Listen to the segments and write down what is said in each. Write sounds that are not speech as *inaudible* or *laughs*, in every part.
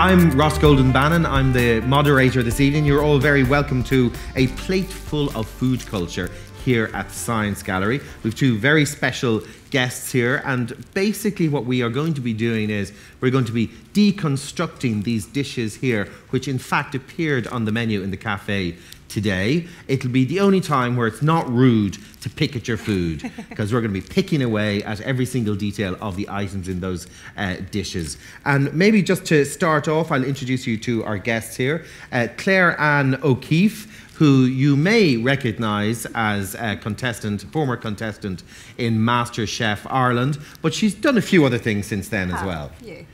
I'm Ross Golden Bannon. I'm the moderator this evening. You're all very welcome to a plate full of food culture here at Science Gallery. We've two very special guests here, and basically, what we are going to be doing is we're going to be deconstructing these dishes here, which in fact appeared on the menu in the cafe today. It'll be the only time where it's not rude to pick at your food *laughs* because we're going to be picking away at every single detail of the items in those uh, dishes. And maybe just to start off, I'll introduce you to our guests here uh, ClareAnne O'Keefe who you may recognize as a contestant, former contestant in Master Chef Ireland, but she's done a few other things since then as well. Yes.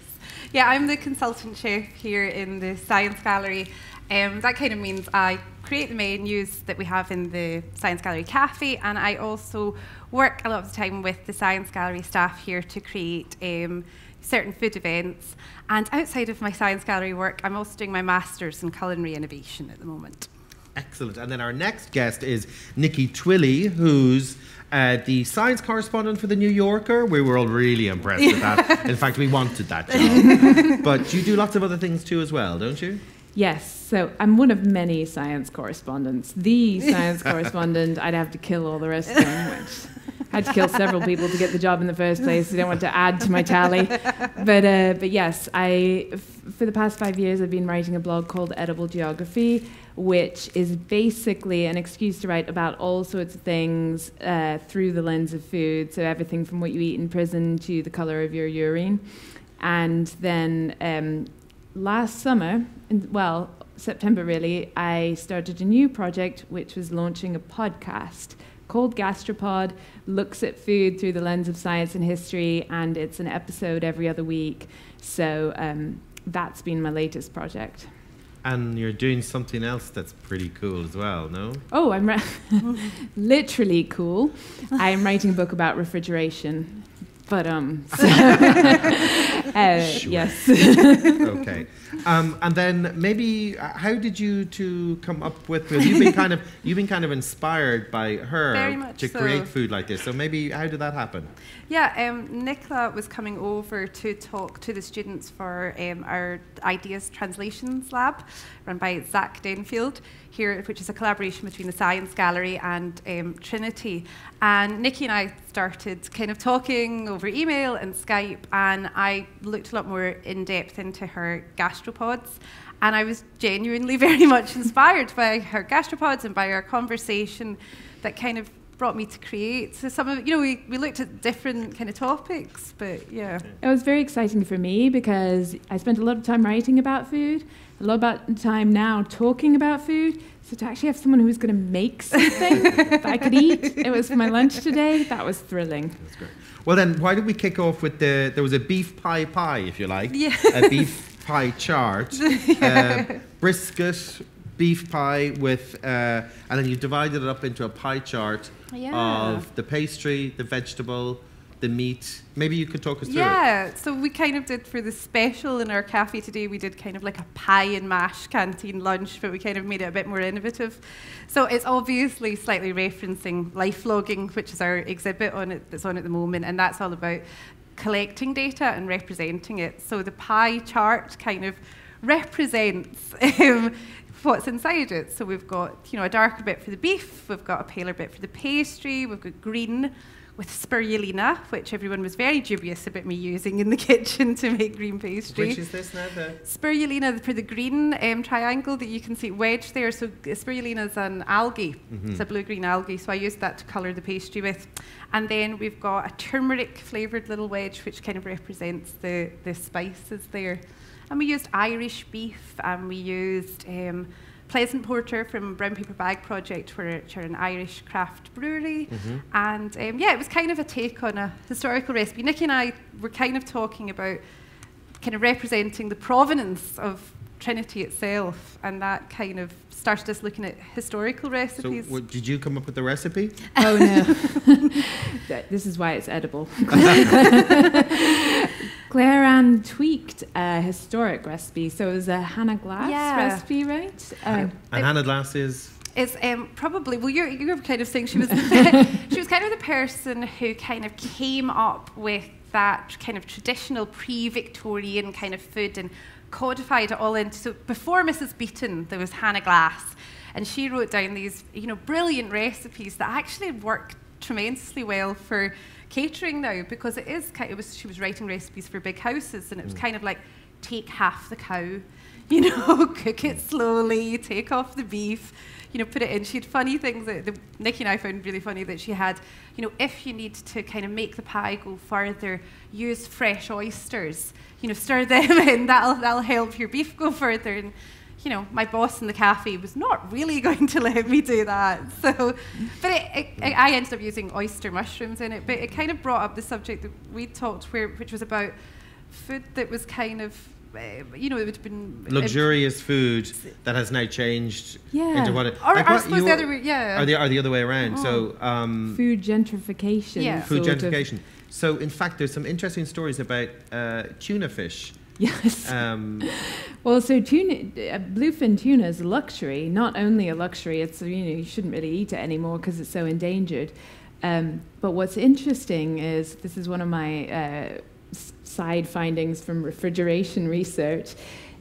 Yeah, I'm the consultant chef here in the Science Gallery. Um, that kind of means I create the menus that we have in the Science Gallery Cafe, and I also work a lot of the time with the Science Gallery staff here to create um, certain food events. And outside of my Science Gallery work, I'm also doing my Masters in Culinary Innovation at the moment. Excellent. And then our next guest is Nikki Twilley, who's uh, the science correspondent for the New Yorker. We were all really impressed with that. *laughs* In fact, we wanted that *laughs* job. but you do lots of other things too, as well, don't you? Yes, so I'm one of many science correspondents. The *laughs* science correspondent, I'd have to kill all the rest of them, which I had to kill several people to get the job in the first place. I don't want to add to my tally. But, uh, but yes, I, f- for the past five years, I've been writing a blog called Edible Geography, which is basically an excuse to write about all sorts of things uh, through the lens of food. So everything from what you eat in prison to the color of your urine. And then um, last summer, in, well, September really, I started a new project which was launching a podcast called Gastropod, looks at food through the lens of science and history, and it's an episode every other week. So um, that's been my latest project. And you're doing something else that's pretty cool as well, no? Oh, I'm ra- *laughs* literally cool. I'm writing a book about refrigeration. But um, so *laughs* *laughs* uh, *laughs* Sure. yes. okay. Um, and then maybe uh, how did you two come up with? Well, you've been kind of *laughs* you've been kind of inspired by her to so. create food like this. So maybe how did that happen? Yeah, um, Nicola was coming over to talk to the students for um, our Ideas Translations Lab, run by Zach Denfeld here, which is a collaboration between the Science Gallery and um, Trinity. And Nikki and I started kind of talking over email and Skype, and I looked a lot more in depth into her gastropods. And I was genuinely *laughs* very much inspired by her gastropods and by our conversation that kind of brought me to create. So some of you know we, we looked at different kind of topics, but yeah. It was very exciting for me because I spent a lot of time writing about food, a lot of time now talking about food. So to actually have someone who was going to make something *laughs* that I could eat, it was for my lunch today. That was thrilling. That's great. Well, then why don't we kick off with the? There was a beef pie pie, if you like. Yeah. A beef pie chart. *laughs* uh, brisket, beef pie with, uh, and then you divided it up into a pie chart Yeah. of the pastry, the vegetable, the meat. Maybe you could talk us through it. Yeah, so we kind of did for the special in our cafe today, we did kind of like a pie and mash canteen lunch, but we kind of made it a bit more innovative. So it's obviously slightly referencing life logging, which is our exhibit on it that's on at the moment, and that's all about collecting data and representing it. So the pie chart kind of represents um, what's inside it. So we've got you know a darker bit for the beef, we've got a paler bit for the pastry, we've got green with spirulina, which everyone was very dubious about me using in the *laughs* kitchen to make green pastry. Which is this now? The Spirulina for the green um, triangle that you can see wedged there. So spirulina is an algae. It's a blue-green algae. So I used that to colour the pastry with. And then we've got a turmeric flavoured little wedge, which kind of represents the, the spices there. And we used Irish beef, and we used um, Pleasant Porter from Brown Paper Bag Project, which are an Irish craft brewery. And um, yeah, it was kind of a take on a historical recipe. Nikki and I were kind of talking about kind of representing the provenance of Trinity itself, and that kind of started us looking at historical so, recipes. what, did you come up with the recipe? Oh no. *laughs* This is why it's edible. *laughs* ClareAnne tweaked a historic recipe. So it was a Hannah Glasse Yeah. recipe, right? Um, And Hannah Glasse is. is um, probably well you're, you're kind of saying she was *laughs* *laughs* she was kind of the person who kind of came up with that kind of traditional pre-Victorian kind of food and codified it all into. So before Mrs. Beeton, there was Hannah Glasse, and she wrote down these, you know, brilliant recipes that actually worked tremendously well for catering now because it is kind. It was she was writing recipes for big houses, and it was mm. kind of like take half the cow, *laughs* you know, *laughs* cook it slowly, take off the beef you know, put it in. She had funny things that the, Nikki and I found really funny that she had, you know, if you need to kind of make the pie go further, use fresh oysters. You know, stir *laughs* them in. That'll that'll help your beef go further. And you know, my boss in the cafe was not really *laughs* going to let me do that. So, but it, it, it, I ended up using oyster mushrooms in it. But it kind of brought up the subject that we talked, where which was about food that was kind of uh, you know, it would have been luxurious food that has now changed yeah. into what it. Or, like or I suppose the other way, yeah. Are the are the other way around? So oh. um, food gentrification. Yeah. Food gentrification. Of. So in fact, there's some interesting stories about uh, tuna fish. Yes. Um, well, so tuna, uh, bluefin tuna is a luxury. Not only a luxury, it's you know you shouldn't really eat it anymore because it's so endangered. Um, but what's interesting is this is one of my uh, side findings from refrigeration *laughs* research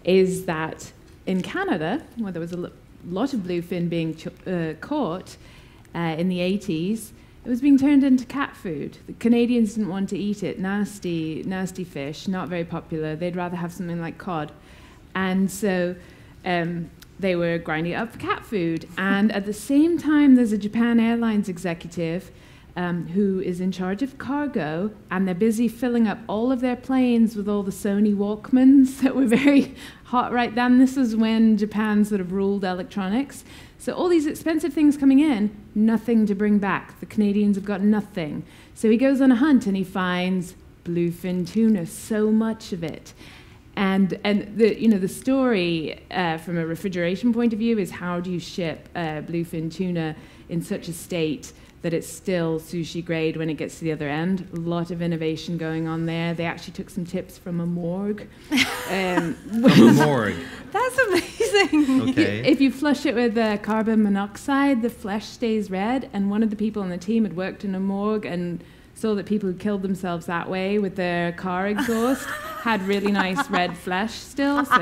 is that in Canada, where there was a lot of bluefin being uh, caught uh, in the 80s, it was being turned into cat food. The Canadians didn't want to eat it. Nasty, nasty fish, not very popular. They'd rather have something like cod. And so um, they were grinding up cat food. And at the same time, there's a Japan Airlines executive um, who is in charge of cargo, and they're busy filling up all of their planes with all the Sony Walkmans *laughs* that were very hot right then. This is when Japan sort of ruled electronics. So all these expensive things coming in, nothing to bring back. The Canadians have got nothing. So he goes on a hunt and he finds bluefin tuna, so much of it. And, and the, you know, the story uh, from a refrigeration point of view is how do you ship uh, bluefin tuna in such a state that it's still sushi grade when it gets to the other end. A lot of innovation going on there. They actually took some tips from a morgue. *laughs* Um, from a morgue. *laughs* That's amazing. Okay. *laughs* If you flush it with uh, carbon monoxide, the flesh stays red. And one of the people on the team had worked in a morgue and saw that people who killed themselves that way with their car exhaust had really nice red flesh still. So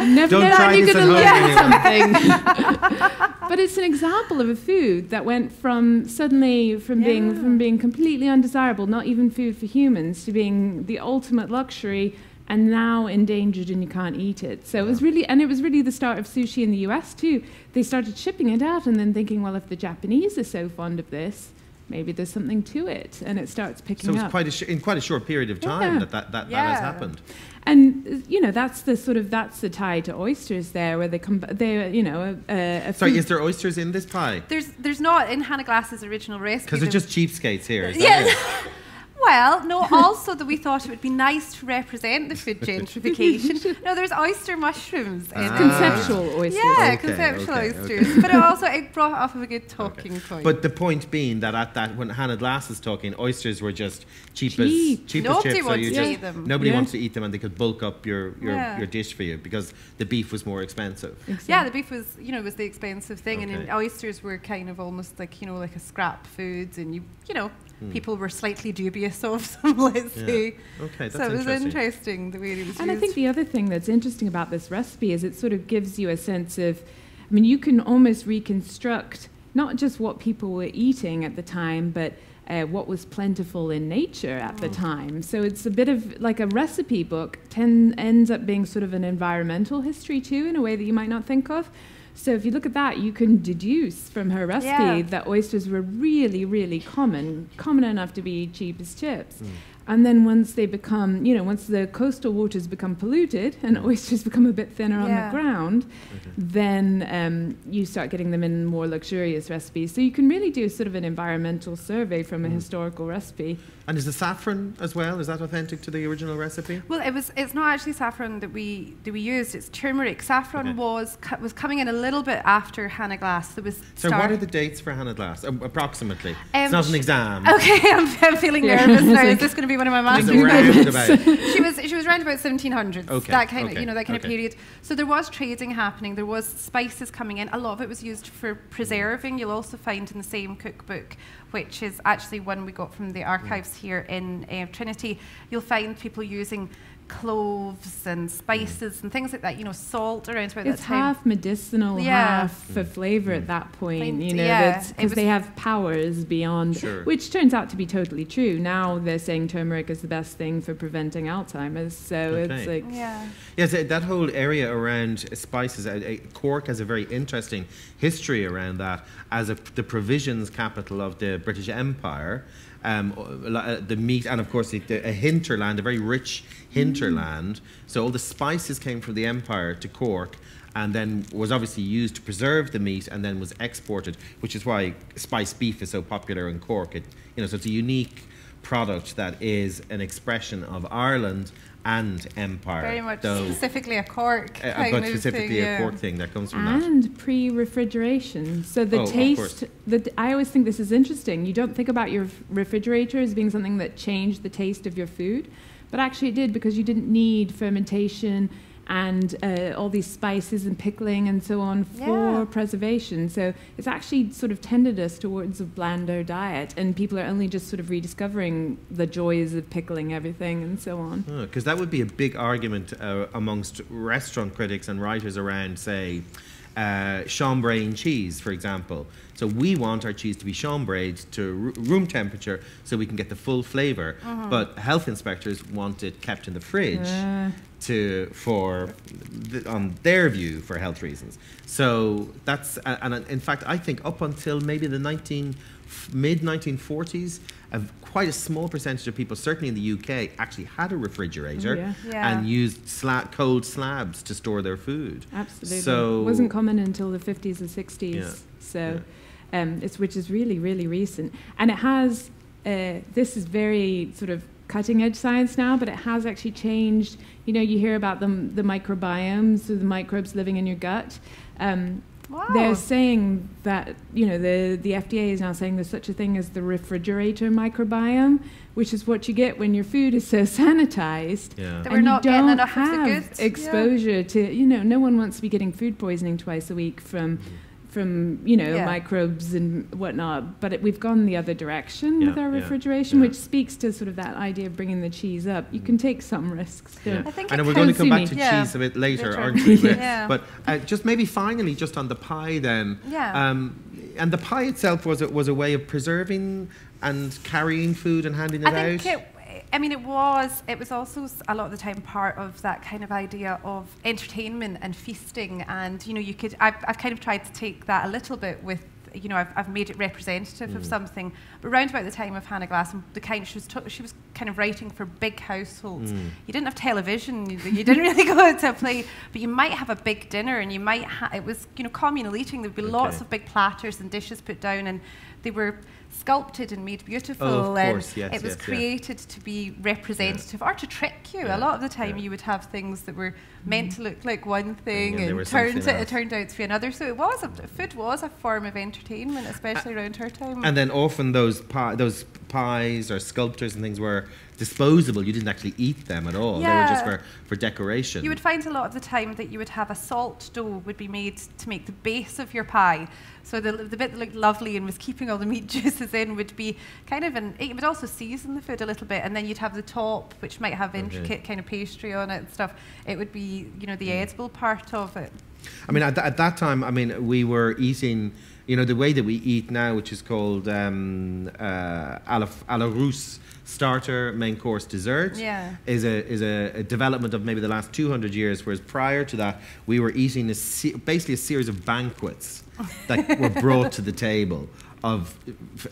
never Don't know how you're going to learn something. *laughs* but it's an example of a food that went from suddenly from yeah. being from being completely undesirable, not even food for humans, to being the ultimate luxury and now endangered and you can't eat it. So it was really, and it was really the start of sushi in the US too. They started shipping it out and then thinking, well, if the Japanese are so fond of this, maybe there's something to it, and it starts picking up. So it's quite a sh- in quite a short period of time yeah. that that, that, yeah. that has happened. And you know that's the sort of that's the tie to oysters there, where they come they you know a, a sorry is there oysters in this pie? There's there's not in Hannah Glasse's original recipe. Because it's just cheapskates here. yeah. *laughs* Well, no, also that we thought it would be nice to represent the food *laughs* gentrification. no, there's oyster mushrooms. In ah. Conceptual oysters. Yeah, okay, conceptual okay, oysters. Okay. But it also it brought off of a good talking point. But the point being that at that when Hannah Glasse is talking, oysters were just cheap, cheap. as cheap nobody as chips. Wants so to just, eat them. Nobody yeah. wants to eat them, and they could bulk up your your, yeah. your dish for you because the beef was more expensive. Exactly. Yeah, the beef was you know was the expensive thing, and oysters were kind of almost like you know like a scrap food, and you you know mm. people were slightly dubious of *laughs* them, let's yeah. say. Okay, that's So it was interesting. interesting the way it was And used. I think the other thing that's interesting about this recipe is it sort of gives you a sense of, I mean, you can almost reconstruct not just what people were eating at the time, but uh, what was plentiful in nature at the mm. time. So it's a bit of like a recipe book, ten, ends up being sort of an environmental history too, in a way that you might not think of. So if you look at that, you can deduce from her recipe yeah. that oysters were really, really common, common enough to be cheap as chips. Mm. And then once they become, you know, once the coastal waters become polluted and mm. oysters become a bit thinner yeah. on the ground, mm-hmm. then um, you start getting them in more luxurious recipes. So you can really do sort of an environmental survey from a mm. historical recipe. And is the saffron as well? Is that authentic to the original recipe? Well, it was. It's not actually saffron that we that we used. It's turmeric. Saffron okay. was was coming in a little bit after Hannah Glasse. There was. So what are the dates for Hannah Glasse? Um, approximately. Um, it's not an exam. *laughs* Okay, I'm, I'm feeling nervous now. *laughs* Is this going to be one of my masters? *laughs* she was she was around about 1700s. Okay. That kind okay. of you know that kind okay. of period. So there was trading happening. There was spices coming in. A lot of it was used for preserving. You'll also find in the same cookbook which is actually one we got from the archives here in uh, Trinity, you'll find people using cloves and spices and things like that. You know, salt around about It's that time. It's half medicinal, Yeah. half for flavor at that point. Kind- You know, yeah, that's it because was- they have powers beyond, Sure. which turns out to be totally true. Now they're saying turmeric is the best thing for preventing Alzheimer's. So it's like yeah. Yes, uh, that whole area around spices, uh, uh, Cork has a very interesting history around that as a, the provisions capital of the British Empire. Um, uh, the meat, and of course, the, a hinterland, a very rich hinterland. So all the spices came from the empire to Cork, and then was obviously used to preserve the meat, and then was exported, which is why spiced beef is so popular in Cork. It, you know, so it's a unique product that is an expression of Ireland and empire. Very much though- specifically a cork. uh, but of specifically thing, a cork thing that comes from that. and pre-refrigeration. So the Oh, taste, the I always think this is interesting. You don't think about your refrigerator as being something that changed the taste of your food, but actually it did because you didn't need fermentation and uh, all these spices and pickling and so on for Yeah. preservation. So it's actually sort of tended us towards a blander diet, and people are only just sort of rediscovering the joys of pickling everything and so on. Because that would be a big argument uh, amongst restaurant critics and writers around, say, uh, chambré cheese, for example. So we want our cheese to be chambrayed to r- room temperature so we can get the full flavor. Mm-hmm. But health inspectors want it kept in the fridge. Uh, to for th- on their view for health reasons. So that's uh, and uh, in fact I think up until maybe the 19 mid 1940s, a, quite a small percentage of people, certainly in the UK, actually had a refrigerator Yeah. Yeah. and used sla- cold slabs to store their food. Absolutely. So- it wasn't common until the 50s and 60s. Yeah, So, um, it's which is really, really recent. And it has, uh, this is very sort of cutting edge science now, but it has actually changed. You know, you hear about the, the microbiomes, so the microbes living in your gut. Um, Wow. they're saying that, you know, the, the FDA is now saying there's such a thing as the refrigerator microbiome, which is what you get when your food is so *laughs* sanitized Yeah. That and we're you not getting don't enough of the have good. Yeah. exposure to you know no one wants to be getting food poisoning twice a week from mm-hmm. From you know Yeah. microbes and whatnot but it, we've gone the other direction with our refrigeration yeah. which speaks to sort of that idea of bringing the cheese up you can take some risks Yeah. I think and it we're going to come back to. Yeah. cheese a bit later, Later. aren't we? *laughs* Yeah. But uh, just maybe finally, just on the pie then. Yeah. Um, and the pie itself was a, was a way of preserving and carrying food and handing it I think out. it. I mean, it was. It was also a lot of the time part of that kind of idea of entertainment and feasting, and you know, you could. I've, I've kind of tried to take that a little bit with. You know, I've, I've made it representative Mm. of something. But around about the time of Hannah Glasse, and the kind she was she was kind of writing for big households. Mm. You didn't have television. You, you didn't *laughs* really go out to a play, but you might have a big dinner, and you might. Ha- it was you know communal eating. There'd be lots of big platters and dishes put down, and they were sculpted and made beautiful. Oh, and course, yes, it was yes, yeah. created to be representative or to trick you. Yeah, A lot of the time, yeah. you would have things that were meant to look like one thing they and, turned it, it turned out to be another. So it was a, food was a form of entertainment, especially around her time. And then often those pie, those pies or sculptures and things were disposable. You didn't actually eat them at all. They were just for, for decoration. You would find a lot of the time that you would have a salt dough would be made to make the base of your pie. So the, the bit that looked lovely and was keeping all the meat *laughs* juices in would be kind of an. It would also season the food a little bit, and then you'd have the top, which might have intricate kind of pastry on it and stuff. It would be, you know, the Mm. edible part of it. I mean, at, th- at that time, I mean, we were eating, you know, the way that we eat now, which is called um, uh, a, la, a la Russe starter, main course, dessert. Yeah. Is a is a, a development of maybe the last 200 years, whereas prior to that, we were eating a se- basically a series of banquets *laughs* that were brought to the table of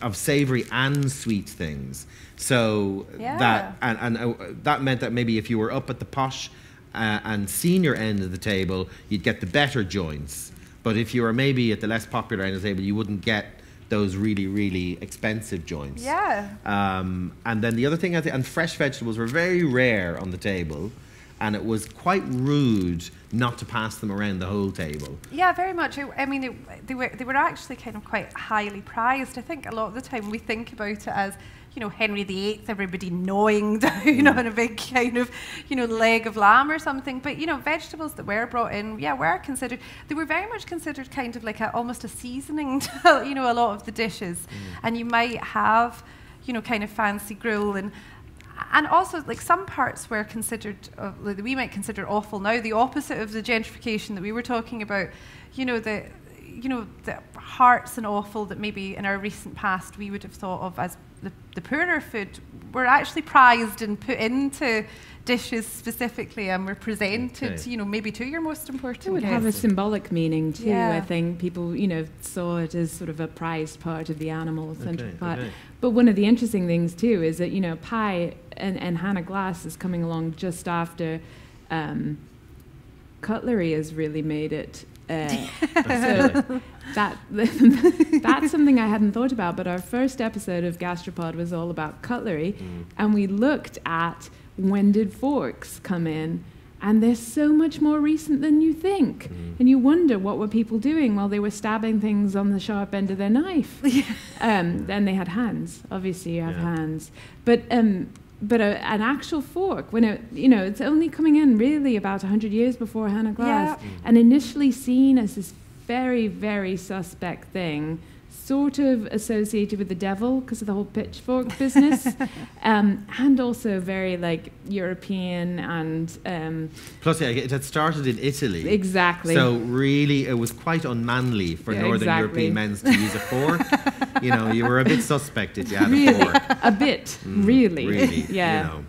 of savory and sweet things. So Yeah. that and, and uh, that meant that maybe if you were up at the posh uh, and senior end of the table, you'd get the better joints. But if you were maybe at the less popular end of the table, you wouldn't get those really, really expensive joints. Yeah. Um, and then the other thing, I think, and fresh vegetables were very rare on the table, and it was quite rude not to pass them around the whole table. Yeah, very much. I, I mean, it, they were they were actually kind of quite highly prized. I think a lot of the time we think about it as you know Henry VIII, everybody gnawing *laughs* down on a big kind of you know leg of lamb or something. But you know, vegetables that were brought in, yeah, were considered. They were very much considered kind of like a, almost a seasoning *laughs* to you know a lot of the dishes, and you might have you know kind of fancy grill and and also, like some parts were considered, uh, we might consider offal now, the opposite of the gentrification that we were talking about. You know, the, you know, the hearts and offal that maybe in our recent past we would have thought of as the, the poorer food were actually prized and put into dishes specifically and were presented, Okay. you know, maybe to your most important It would have a symbolic meaning too. Yeah. I think people, you know, saw it as sort of a prized part of the animal, central Okay, part. okay. But one of the interesting things too is that you know pie and, and Hannah Glasse is coming along just after um, cutlery has really made it. Uh, *laughs* so that *laughs* that's something I hadn't thought about. But our first episode of Gastropod was all about cutlery, Mm. and we looked at when did forks come in. And they're so much more recent than you think. Mm. And you wonder what were people doing while they were stabbing things on the sharp end of their knife. *laughs* Um, then they had hands. Obviously, you have Yeah. hands. But um, but a, an actual fork, when it you know it's only coming in really about hundred years before Hannah Glasse, Yeah. and initially seen as this very very suspect thing, sort of associated with the devil because of the whole pitchfork business, *laughs* um, and also very like European and um, Plus, yeah, it had started in Italy. exactly. So really, it was quite unmanly for Yeah, Northern exactly. European men to use a fork. you know, you were a bit suspected. you had a fork. a bit, Mm, really, really, *laughs* yeah. You know.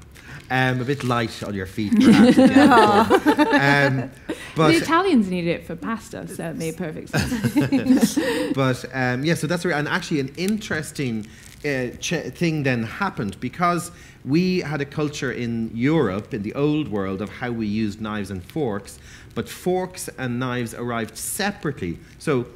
Um, a bit light on your feet, *laughs* perhaps. if you had a fork. um, the Italians needed it for pasta, so it made perfect sense. *laughs* but um, yeah, so that's right. And actually, an interesting uh, ch- thing then happened because we had a culture in Europe, in the old world, of how we used knives and forks, but forks and knives arrived separately. So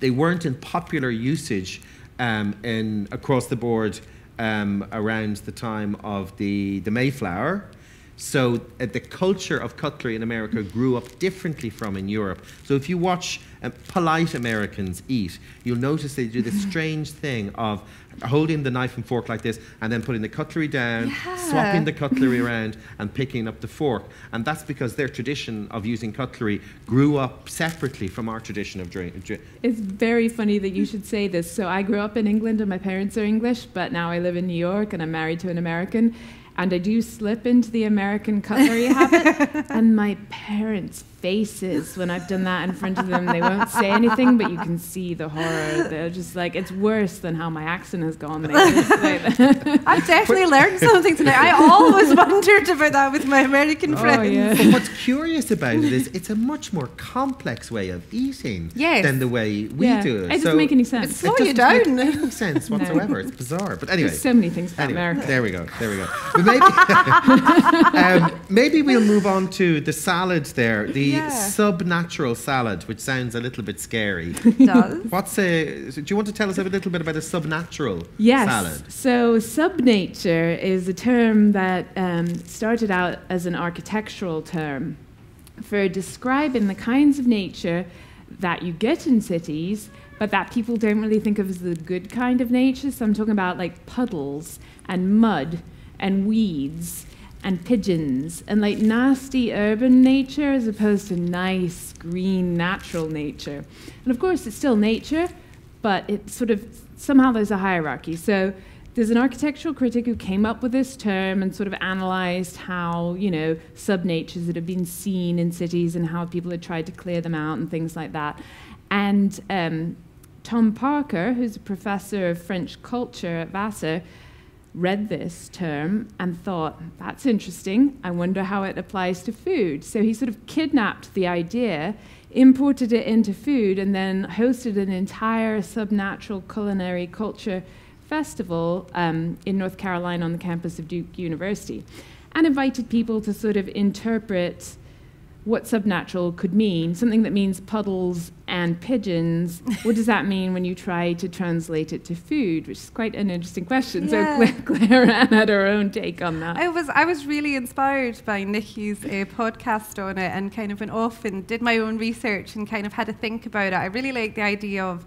they weren't in popular usage um, in across the board um, around the time of the, the Mayflower. So uh, the culture of cutlery in America grew up differently from in Europe. So if you watch um, polite Americans eat, you'll notice they do this *laughs* strange thing of holding the knife and fork like this and then putting the cutlery down, Yeah. swapping the cutlery *laughs* around and picking up the fork. And that's because their tradition of using cutlery grew up separately from our tradition of drink. It's very funny that you should say this. So I grew up in England and my parents are English, but now I live in New York and I'm married to an American. And I do slip into the American cutlery habit. *laughs* And my parents' faces when I've done that in front of them, they won't say anything, but you can see the horror. They're just like, it's worse than how my accent has gone. Like, *laughs* I've definitely learned something tonight. I always *laughs* wondered about that with my American Oh, friends. yeah. But what's curious about it is it's a much more complex way of eating Yes. than the way we yeah, do it. it doesn't make any sense. It's slow it you doesn't down. make any sense *laughs* whatsoever. It's bizarre. But anyway. There's so many things about Anyway, America. there we go. There we go. But maybe, um, maybe we'll move on to the salad there, the Yeah. subnatural salad, which sounds a little bit scary. *laughs* does. What's a? Do you want to tell us a little bit about a subnatural Yes. salad? So, subnature is a term that um, started out as an architectural term for describing the kinds of nature that you get in cities, but that people don't really think of as the good kind of nature. So, I'm talking about like puddles and mud and weeds and pigeons and like nasty urban nature as opposed to nice green natural nature. And of course, it's still nature, but it sort of somehow there's a hierarchy. So there's an architectural critic who came up with this term and sort of analyzed how, you know, subnatures that have been seen in cities and how people had tried to clear them out and things like that. And um, Tom Parker, who's a professor of French culture at Vassar, read this term and thought, that's interesting. I wonder how it applies to food. So he sort of kidnapped the idea, imported it into food, and then hosted an entire subnatural culinary culture festival um, in North Carolina on the campus of Duke University and invited people to sort of interpret what subnatural could mean, something that means puddles and pigeons. what does that mean when you try to translate it to food? Which is quite an interesting question. Yeah. So Claire, Claire had her own take on that. I was I was really inspired by Nikki's uh, podcast on it and kind of went off and did my own research and kind of had to think about it. I really like the idea of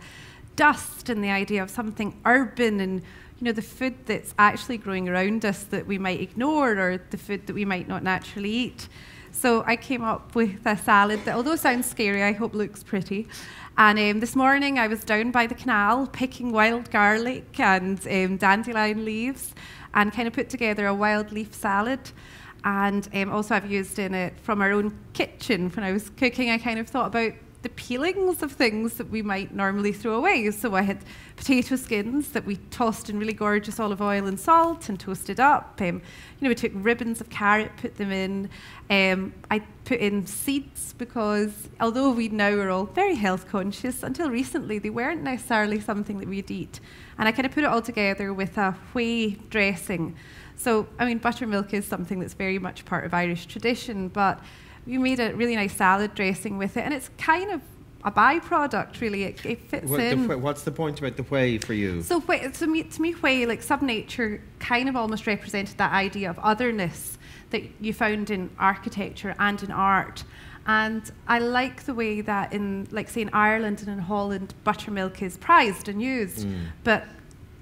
dust and the idea of something urban and you know the food that's actually growing around us that we might ignore or the food that we might not naturally eat. So I came up with a salad that, although sounds scary, I hope looks pretty. And um, this morning I was down by the canal picking wild garlic and um, dandelion leaves. and kind of put together a wild leaf salad. And um, also, I've used in it from our own kitchen when I was cooking. I kind of thought about the peelings of things that we might normally throw away. So I had potato skins that we tossed in really gorgeous olive oil and salt and toasted up. Um, you know, we took ribbons of carrot, put them in. Um, I put in seeds because although we now are all very health conscious, until recently they weren't necessarily something that we'd eat. And I kind of put it all together with a whey dressing. So, I mean, buttermilk is something that's very much part of Irish tradition, but we made a really nice salad dressing with it, and it's kind of a byproduct, really. It, it fits What, in. the, what's the point about the whey for you? So to me, to me, whey, like subnature, kind of almost represented that idea of otherness that you found in architecture and in art. And I like the way that in, like, say, in Ireland and in Holland, buttermilk is prized and used. Mm. But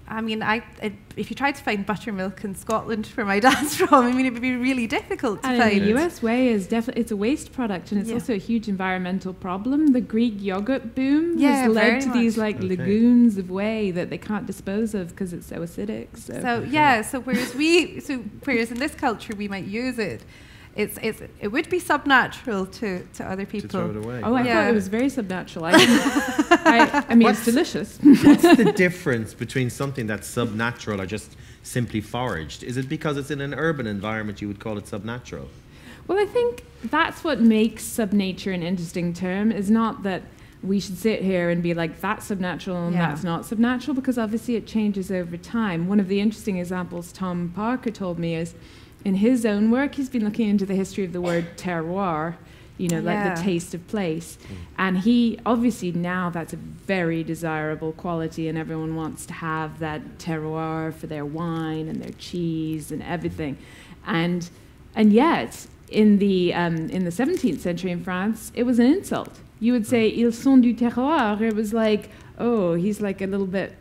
I mean, I, it, if you tried to find buttermilk in Scotland, where my *laughs* dad's from, I mean, it would be really difficult to And find. in the US, whey is definitely it's a waste product, and it's Yeah. also a huge environmental problem. The Greek yogurt boom Yeah, has led very to these like Okay. lagoons of whey that they can't dispose of because it's so acidic. So, So yeah, so whereas we, so whereas in this culture we might use it, it's, it's it would be subnatural to, to other to people. throw it away. oh, I Yeah. thought it was very subnatural. I, *laughs* I, I mean, What's- it's delicious. What's the *laughs* difference between something that's subnatural or just simply foraged? Is it because it's in an urban environment you would call it subnatural? Well, I think that's what makes subnature an interesting term. Is not that we should sit here and be like that's subnatural and Yeah. that's not subnatural because obviously it changes over time. One of the interesting examples Tom Parker told me is in his own work he's been looking into the history of the word terroir, you know, like the taste of place. And he obviously now that's a very desirable quality and everyone wants to have that terroir for their wine and their cheese and everything. And and yet in the um, in the 17th century in France, it was an insult. You would say ils sont du terroir. It was like, oh, he's like a little bit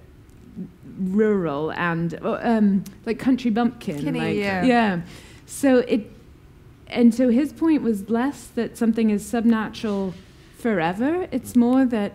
rural and um, like country bumpkin. Skinny, like, yeah. So it, and so his point was less that something is subnatural forever. It's more that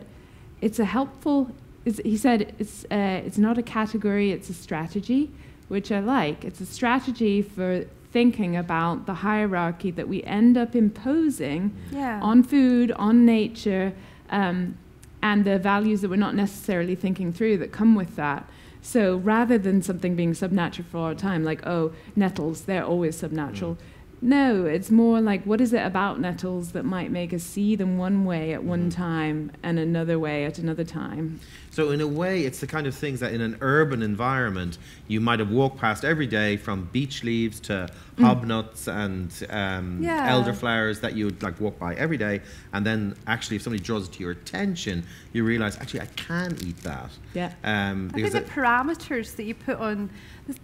it's a helpful. It's, he said it's uh, it's not a category. It's a strategy, which I like. It's a strategy for thinking about the hierarchy that we end up imposing Yeah. on food, on nature, um, and the values that we're not necessarily thinking through that come with that. So rather than something being subnatural for all time, like, oh, nettles, they're always subnatural. Mm. No, it's more like, what is it about nettles that might make us see them one way at one Mhm. time and another way at another time? So in a way, it's the kind of things that in an urban environment you might have walked past every day, from beech leaves to hobnuts and um, Yeah. elderflowers that you would like walk by every day, and then actually, if somebody draws it to your attention, you realize actually I can eat that. Yeah. Um, I think because the it- parameters that you put on,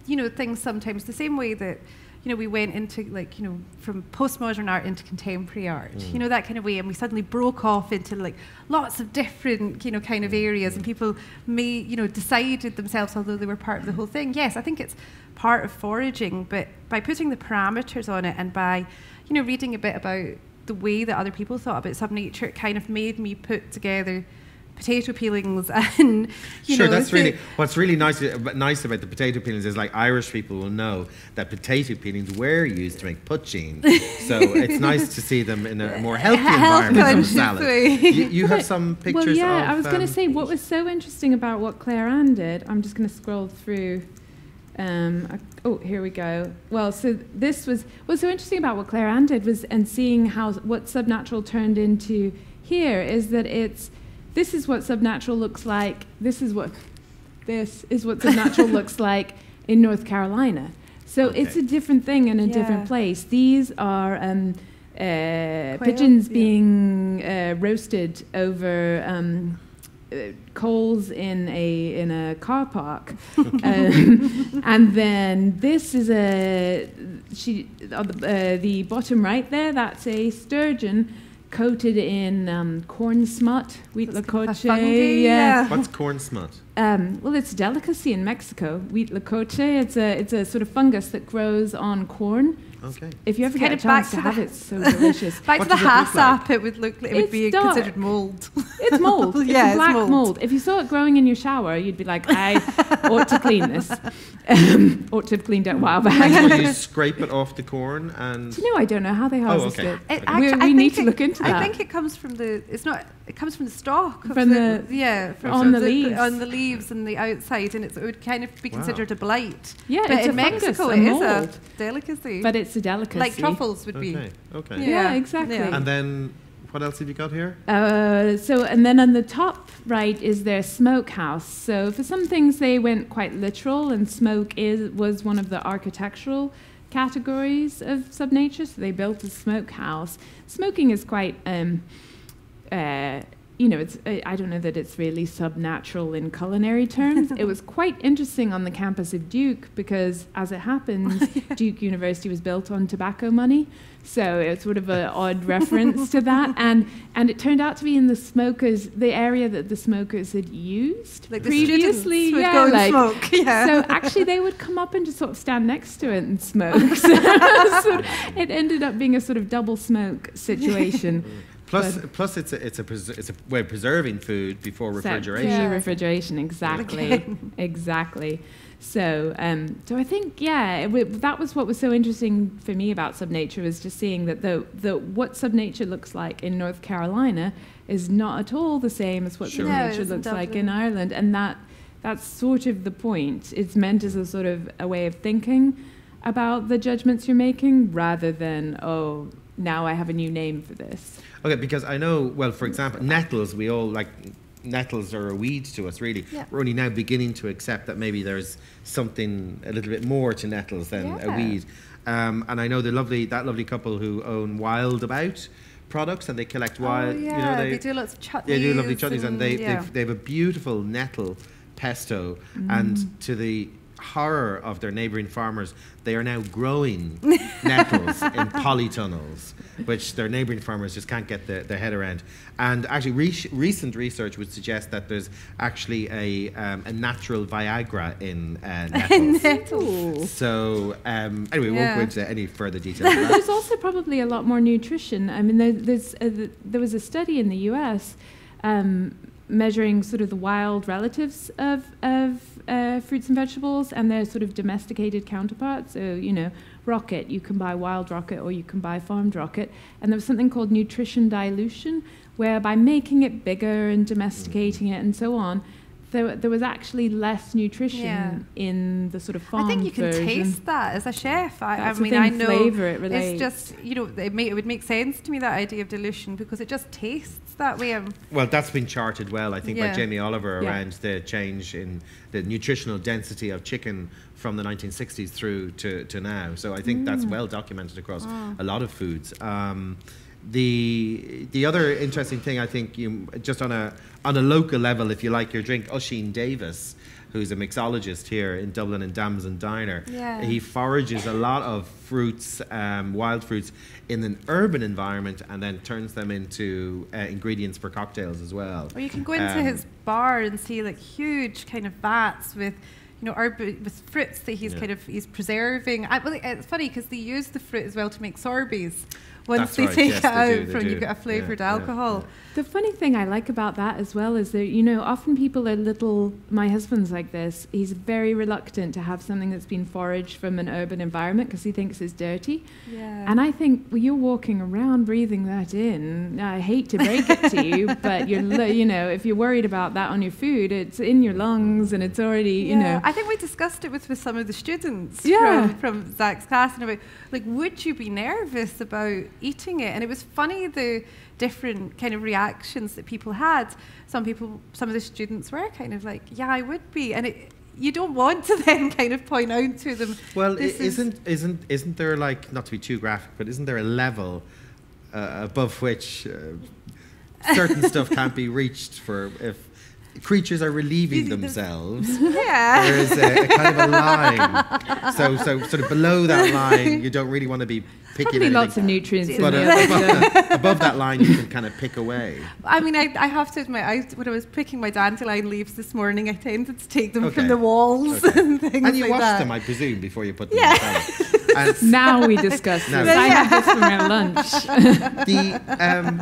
you know, things sometimes the same way that, you know, we went into like, you know, from postmodern art into contemporary art, you mm. know, that kind of way, and we suddenly broke off into like lots of different, you know, kind of mm, areas, and mm. people may, you know, decided themselves, although they were part of the whole thing. Yes, I think it's part of foraging, but by putting the parameters on it and by, you know, reading a bit about the way that other people thought about subnature, it kind of made me put together potato peelings *laughs* and you sure, know that's so- *laughs* really what's really nice nice about the potato peelings is like Irish people will know that potato peelings were used to make poitín. so it's nice to see them in a more healthy Health environment of salad. You, you have some pictures Well, yeah, of, I was going um, to say what was so interesting about what ClareAnne did. I'm just going to scroll through. Um, I- oh, here we go. Well, so this was what's so interesting about what ClareAnne did was, and seeing how what subnatural turned into here is that it's this is what subnatural looks like. This is what this is what subnatural *laughs* looks like in North Carolina. So it's a different thing in a Yeah. different place. These are um, uh, Quail, pigeons yeah. being uh, roasted over um, uh, coals in a in a car park, *laughs* um, and then this is a she on the, uh, the bottom right there. That's a sturgeon coated in um, corn smut, wheat That's kind of a lacoche. yeah. yeah. What's corn smut? Um, well, it's a delicacy in Mexico. Huitlacoche. It's a it's a sort of fungus that grows on corn Okay. if you ever kind get a back chance to to have it, it's *laughs* so delicious. Back What to the does it look like? app, it would look. It would be dark. considered mold. It's mold. *laughs* It's Yeah, a it's black mold. mold. If you saw it growing in your shower, you'd be like, I *laughs* ought to clean this. Um, ought to have cleaned it a while back. And will you scrape it off the corn and Do you know, I don't know how they harvest okay. it. It Okay. We- we need think to look into I that. I think it comes from the. It's not. It comes from the stalk. of From the- yeah, from on the leaves. on the leaves and the outside, and it's, it would kind of be Wow. considered a blight. Yeah, but it's in a fungus, Mexico, a it is a delicacy. But it's a delicacy. like truffles would be. Okay. Okay. Yeah, Yeah. exactly. Yeah. And then what else have you got here? Uh, so, and then on the top right is their smokehouse. So, for some things, they went quite literal, and smoke is was one of the architectural categories of subnature. So, they built a smokehouse. Smoking is quite, um, uh, you know, it's uh, I don't know that it's really subnatural in culinary terms. it was *laughs* quite interesting on the campus of Duke because, as it happens, *laughs* Duke University was built on tobacco money. So it's sort of an odd reference to that, *laughs* and and it turned out to be in the smokers, the area that the smokers had used Like previously. would yeah, like, smoke. Yeah. so actually, they would come up and just sort of stand next to it and smoke. So it ended up being a sort of double smoke situation. Plus, But- plus it's a it's a pres- it's a way of preserving food before refrigeration. Yeah. refrigeration, exactly, *laughs* exactly. So, um, so I think, yeah, it, w- that was what was so interesting for me about subnature was just seeing that the, the what subnature looks like in North Carolina is not at all the same as what Sure. Subnature isn't looks like in Ireland, and that that's sort of the point. It's meant as a sort of a way of thinking about the judgments you're making, rather than oh, now I have a new name for this. Okay, because I know, well, for example, nettles, we all like nettles are a weed to us, really. Yeah. We're only now beginning to accept that maybe there's something a little bit more to nettles than a weed. Um, and I know the lovely that lovely couple who own Wild About products and they collect wild, oh, yeah, you know, they, do lots of chutneys. they do lovely chutneys and they, yeah. they've, they have a beautiful nettle pesto. And to the horror of their neighbouring farmers, they are now growing *laughs* nettles in polytunnels, which their neighbouring farmers just can't get their, their head around. And actually, re- recent research would suggest that there's actually a, um, a natural Viagra in uh, *laughs* nettles. Nettles. so, um, anyway, we won't go into any further details. *laughs* But of that. there's also probably a lot more nutrition. I mean, there, there's uh, th- there was a study in the U.S. Um, measuring sort of the wild relatives of of uh, fruits and vegetables and their sort of domesticated counterparts. So you know, rocket you can buy wild rocket or you can buy farmed rocket, and there was something called nutrition dilution, where by making it bigger and domesticating it and so on. There, there was actually less nutrition Yeah. in the sort of farm I think you can version. taste that as a chef. I, I That's the mean, I know flavour it relates. it's just you know it, may, it would make sense to me that idea of dilution because it just tastes that way. Well, that's been charted well, I think, by Jamie Oliver Yeah. around the change in the nutritional density of chicken from the 1960s through to, to now. So I think that's well documented across a lot of foods. Um, the the other interesting thing I think you just on a on a local level, if you like your drink, Oisin Davis, who's a mixologist here in Dublin and Damson Diner, Yeah. he forages a lot of fruits, um, wild fruits, in an urban environment, and then turns them into uh, ingredients for cocktails as well. or you can go into Um, his bar and see like huge kind of vats with. You know, herb- with fruits that he's Yeah. kind of he's preserving. I, well, it's funny because they use the fruit as well to make sorbies. Once That's they right, take yes, it out do, from, do. you get a Yeah, flavored yeah, alcohol. The funny thing I like about that as well is that, you know, often people are little. My husband's like this. He's very reluctant to have something that's been foraged from an urban environment because he thinks it's dirty. Yeah. And I think well, you're walking around breathing that in. I hate to break it to you, *laughs* but you're, li- you know, if you're worried about that on your food, it's in your lungs and it's already, you know. I think we discussed it with, with some of the students Yeah. from, from Zach's class and about like would you be nervous about eating it? And it was funny the different kind of reactions that people had. Some people some of the students were kind of like, Yeah, I would be and it you don't want to *laughs* then kind of point out to them Well, this is- isn't isn't isn't there like not to be too graphic, but isn't there a level uh, above which uh, certain *laughs* stuff can't be reached for if creatures are relieving themselves? *laughs* Yeah. There is a, a kind of a line. So so sort of below that line, you don't really want to be picking Probably anything. lots of nutrients in but uh, above, that, *laughs* above that line, you can kind of pick away. I mean, I, I have to admit, I, when I was picking my dandelion leaves this morning, I tended to take them Okay. from the walls Okay. and things And you like washed that. them, I presume, before you put them Yeah. in the salad. *laughs* Now we discuss Now this. we- I had this for my lunch. *laughs* the um,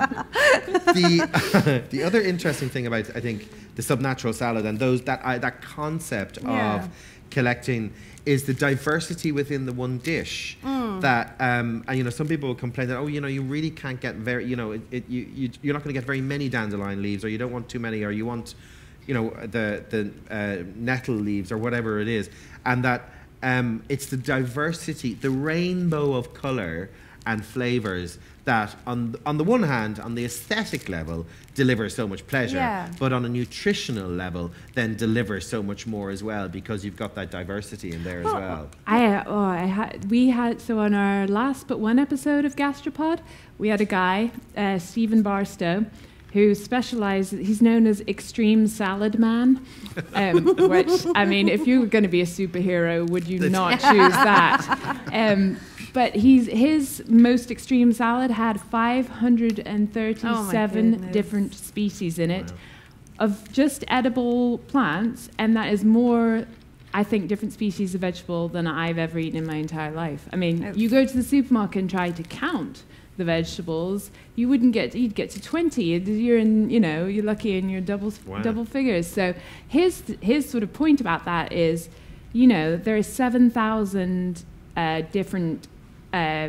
the the other interesting thing about I think the subnatural salad and those that uh, that concept Yeah. of collecting is the diversity within the one dish Mm. that um, and, you know some people will complain that oh you know you really can't get very you know it, it, you, you you're not going to get very many dandelion leaves or you don't want too many or you want you know the the uh, nettle leaves or whatever it is and that um, it's the diversity the rainbow of color and flavors that on on the one hand on the aesthetic level deliver so much pleasure Yeah. but on a nutritional level then deliver so much more as well because you've got that diversity in there as well I oh I had we had so on our last but one episode of Gastropod we had a guy uh, Stephen Barstow who specializes he's known as extreme salad man um, which I mean if you were going to be a superhero would you not *laughs* choose that um, but he's his most extreme salad had 537 goodness. different species in it of just edible plants, and that is more, I think, different species of vegetable than I've ever eaten in my entire life. I mean, you go to the supermarket and try to count the vegetables, you wouldn't get, you'd get to 20. You're in, you know, you're lucky in your double, Wow. double figures. So his, his sort of point about that is, you know, there are 7,000 uh, different uh,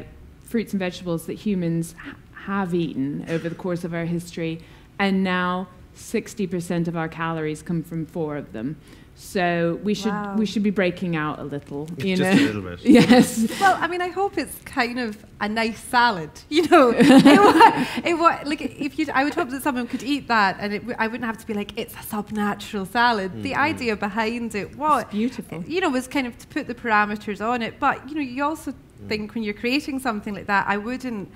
fruits and vegetables that humans ha- have eaten over the course of our history, and now 60% of our calories come from four of them. So we should Wow. we should be breaking out a little, *laughs* you just know. a little bit *laughs* Yes. Well, I mean, I hope it's kind of a nice salad. *laughs* You know, it, wa- it wa- like if you, I would hope that someone could eat that, and it, w- I wouldn't have to be like, it's a subnatural salad. The idea behind it, what beautiful. you know, was kind of to put the parameters on it. But you know, you also think when you're creating something like that, I wouldn't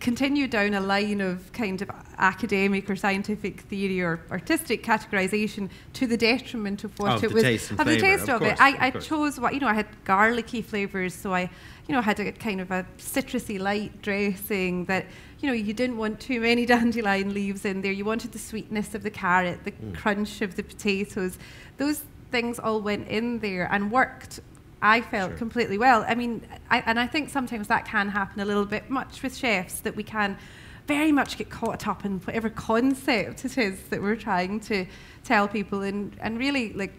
continue down a line of kind of academic or scientific theory or artistic categorization to the detriment of what Of it the was taste the taste of of, course, it. I, I chose what you know. I had garlicky flavors, so I you know had a kind of a citrusy light dressing that you know you didn't want too many *laughs* dandelion leaves in there. You wanted the sweetness of the carrot, the Mm. crunch of the potatoes. Those things all went in there and worked. I felt Sure. completely well. I mean, I, and I think sometimes that can happen a little bit much with chefs that we can very much get caught up in whatever concept it is that we're trying to tell people, and and really like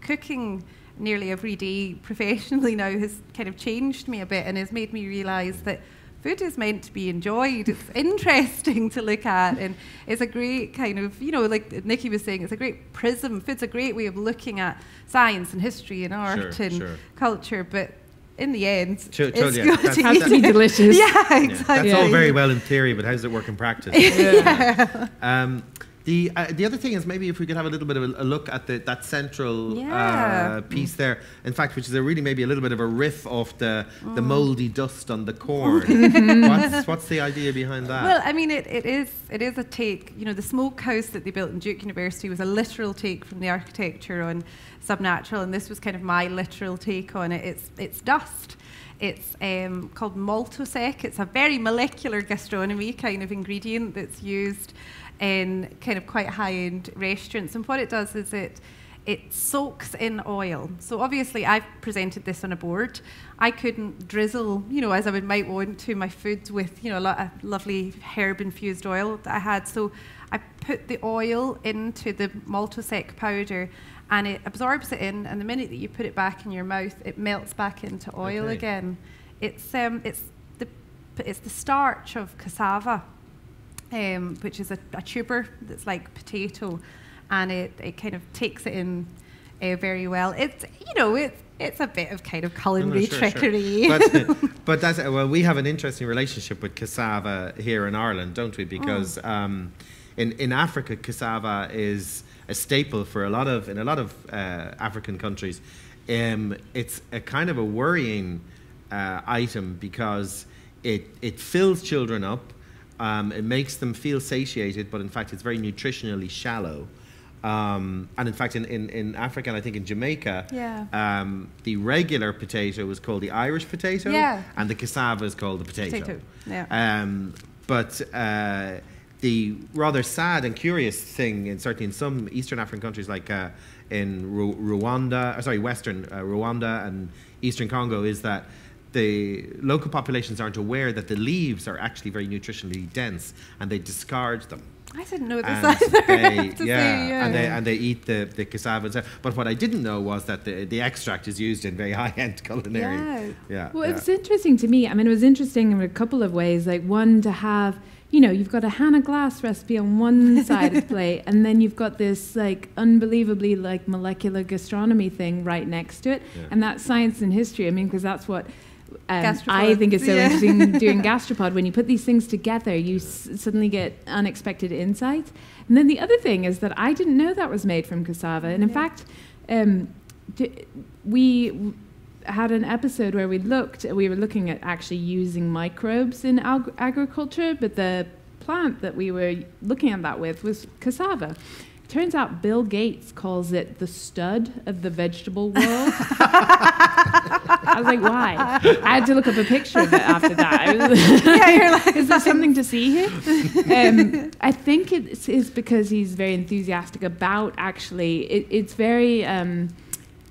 cooking nearly every day *laughs* professionally now has kind of changed me a bit and has made me realise that food is meant to be enjoyed. It's interesting to look at, and it's a great kind of, you know, like Nikki was saying, it's a great prism. Food's a great way of looking at science and history and art Sure, and sure. culture, but in the end, Sure, it's totally, good that's- to Has to be delicious. *laughs* Yeah, Yeah, exactly. That's all very well in theory, but how does it work in practice? *laughs* Yeah. Um, the uh, the other thing is maybe if we could have a little bit of a, a look at the, that central Yeah. uh, piece there. In fact, which is a really maybe a little bit of a riff off the the mouldy dust on the *laughs* corn. what's, what's the idea behind that? Well, I mean, it, it is it is a take. You know, the smokehouse that they built in Duke University was a literal take from the architecture on subnatural, and this was kind of my literal take on it. It's it's dust. It's um, called maltosec. It's a very molecular gastronomy kind of ingredient that's used in kind of quite high-end restaurants. And what it does is it it soaks in oil. So obviously, I've presented this on a board. I couldn't drizzle, you know, as I would might want to my food with, you know, a lot of lovely herb-infused oil that I had. So I put the oil into the maltosec powder, and it absorbs it in. And the minute that you put it back in your mouth, it melts back into oil Okay. again. It's um, it's the it's the starch of cassava um, which is a, a tuber that's like potato, and it, it kind of takes it in uh, very well. It's you know it's it's a bit of kind of No, no, culinary sure, sure. trickery. *laughs* But, but that's well, we have an interesting relationship with cassava here in Ireland, don't we? Because um, in in Africa, cassava is a staple for a lot of in a lot of uh, African countries. Um, it's a kind of a worrying uh, item because it it fills children up. Um, it makes them feel satiated, but in fact, it's very nutritionally shallow. Um, and in fact, in, in, in Africa and I think in Jamaica, Yeah. um, the regular potato is called the Irish potato, Yeah. and the cassava is called the potato. Potato, yeah. Um, but uh, the rather sad and curious thing, in certainly in some Eastern African countries like uh, in Ru- Rwanda, uh, sorry, Western uh, Rwanda and Eastern Congo, is that the local populations aren't aware that the leaves are actually very nutritionally dense and they discard them. I didn't know this And either. *laughs* They, yeah, say, yeah. and they and they eat the, the cassava and stuff. But what I didn't know was that the, the extract is used in very *laughs* high end culinary. Yeah. Yeah. Well, yeah. it's interesting to me. I mean, it was interesting in a couple of ways. Like, one, to have, you know, you've got a Hannah Glasse recipe on one *laughs* side of the plate, and then you've got this, like, unbelievably, like, molecular gastronomy thing right next to it. Yeah. And that's science and history. I mean, because that's what. Um, I think is so Yeah. interesting *laughs* doing gastropod. When you put these things together, you s- suddenly get unexpected insights. And then the other thing is that I didn't know that was made from cassava. And in Yeah. fact, um, d- we w- had an episode where we looked, we were looking at actually using microbes in ag- agriculture, but the plant that we were looking at that with was cassava. Turns out Bill Gates calls it the stud of the vegetable world. *laughs* I was like, why? I had to look up a picture of it after that. I was- *laughs* yeah, you're *laughs* like, is there something to see here? Um, I think it is because he's very enthusiastic about actually. It, it's very um,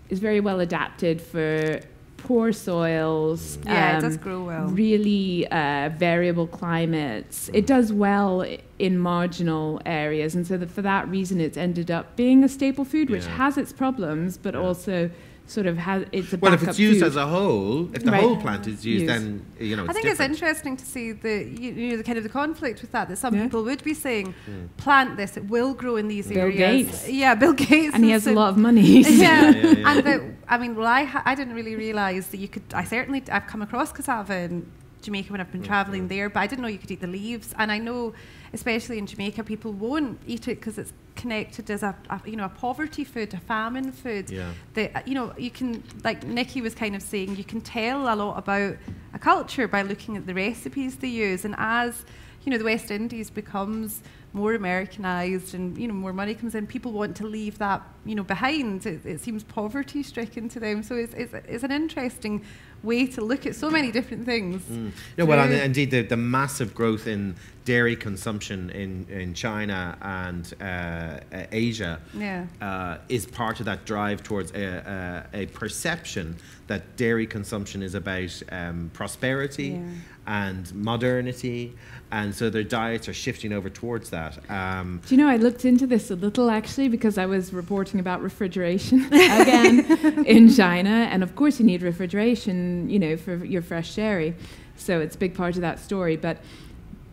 it's very well adapted for poor soils. yeah, it um, does grow well. Really uh, variable climates. It does well in marginal areas, and so that for that reason, it's ended up being a staple food, which Yeah. has its problems, but Yeah. also sort of has it's a well, if it's used food. as a whole, if the Right. whole plant is used, Used. then you know it's I think different. it's interesting to see the you, you know the kind of the conflict with that. That some Yeah. people would be saying, Hmm. plant this, it will grow in these Bill areas. Gates. Yeah, Bill *laughs* Gates. and he has so- a lot of money. *laughs* yeah. Yeah, yeah, yeah. and the, I mean, well, I I didn't really realize that you could. I certainly I've come across cassava in Jamaica when I've been traveling there, but I didn't know you could eat the leaves. And I know, especially in Jamaica, people won't eat it because it's connected as a, a you know a poverty food, a famine food. Yeah. That you know you can like Nikki was kind of saying you can tell a lot about a culture by looking at the recipes they use, and as you know the West Indies becomes more Americanized and you know more money comes in, people want to leave that you know behind. It, it seems poverty stricken to them, so it's, it's it's an interesting way to look at so many different things. Mm. No, well, and indeed, the, the massive growth in dairy consumption in, in China and uh, Asia Yeah. uh, is part of that drive towards a, a, a perception that dairy consumption is about um, prosperity Yeah. and modernity, and so their diets are shifting over towards that. Um, Do you know, I looked into this a little actually because I was reporting about refrigeration *laughs* again *laughs* in China. And of course, you need refrigeration, you know, for your fresh dairy. So it's a big part of that story. But,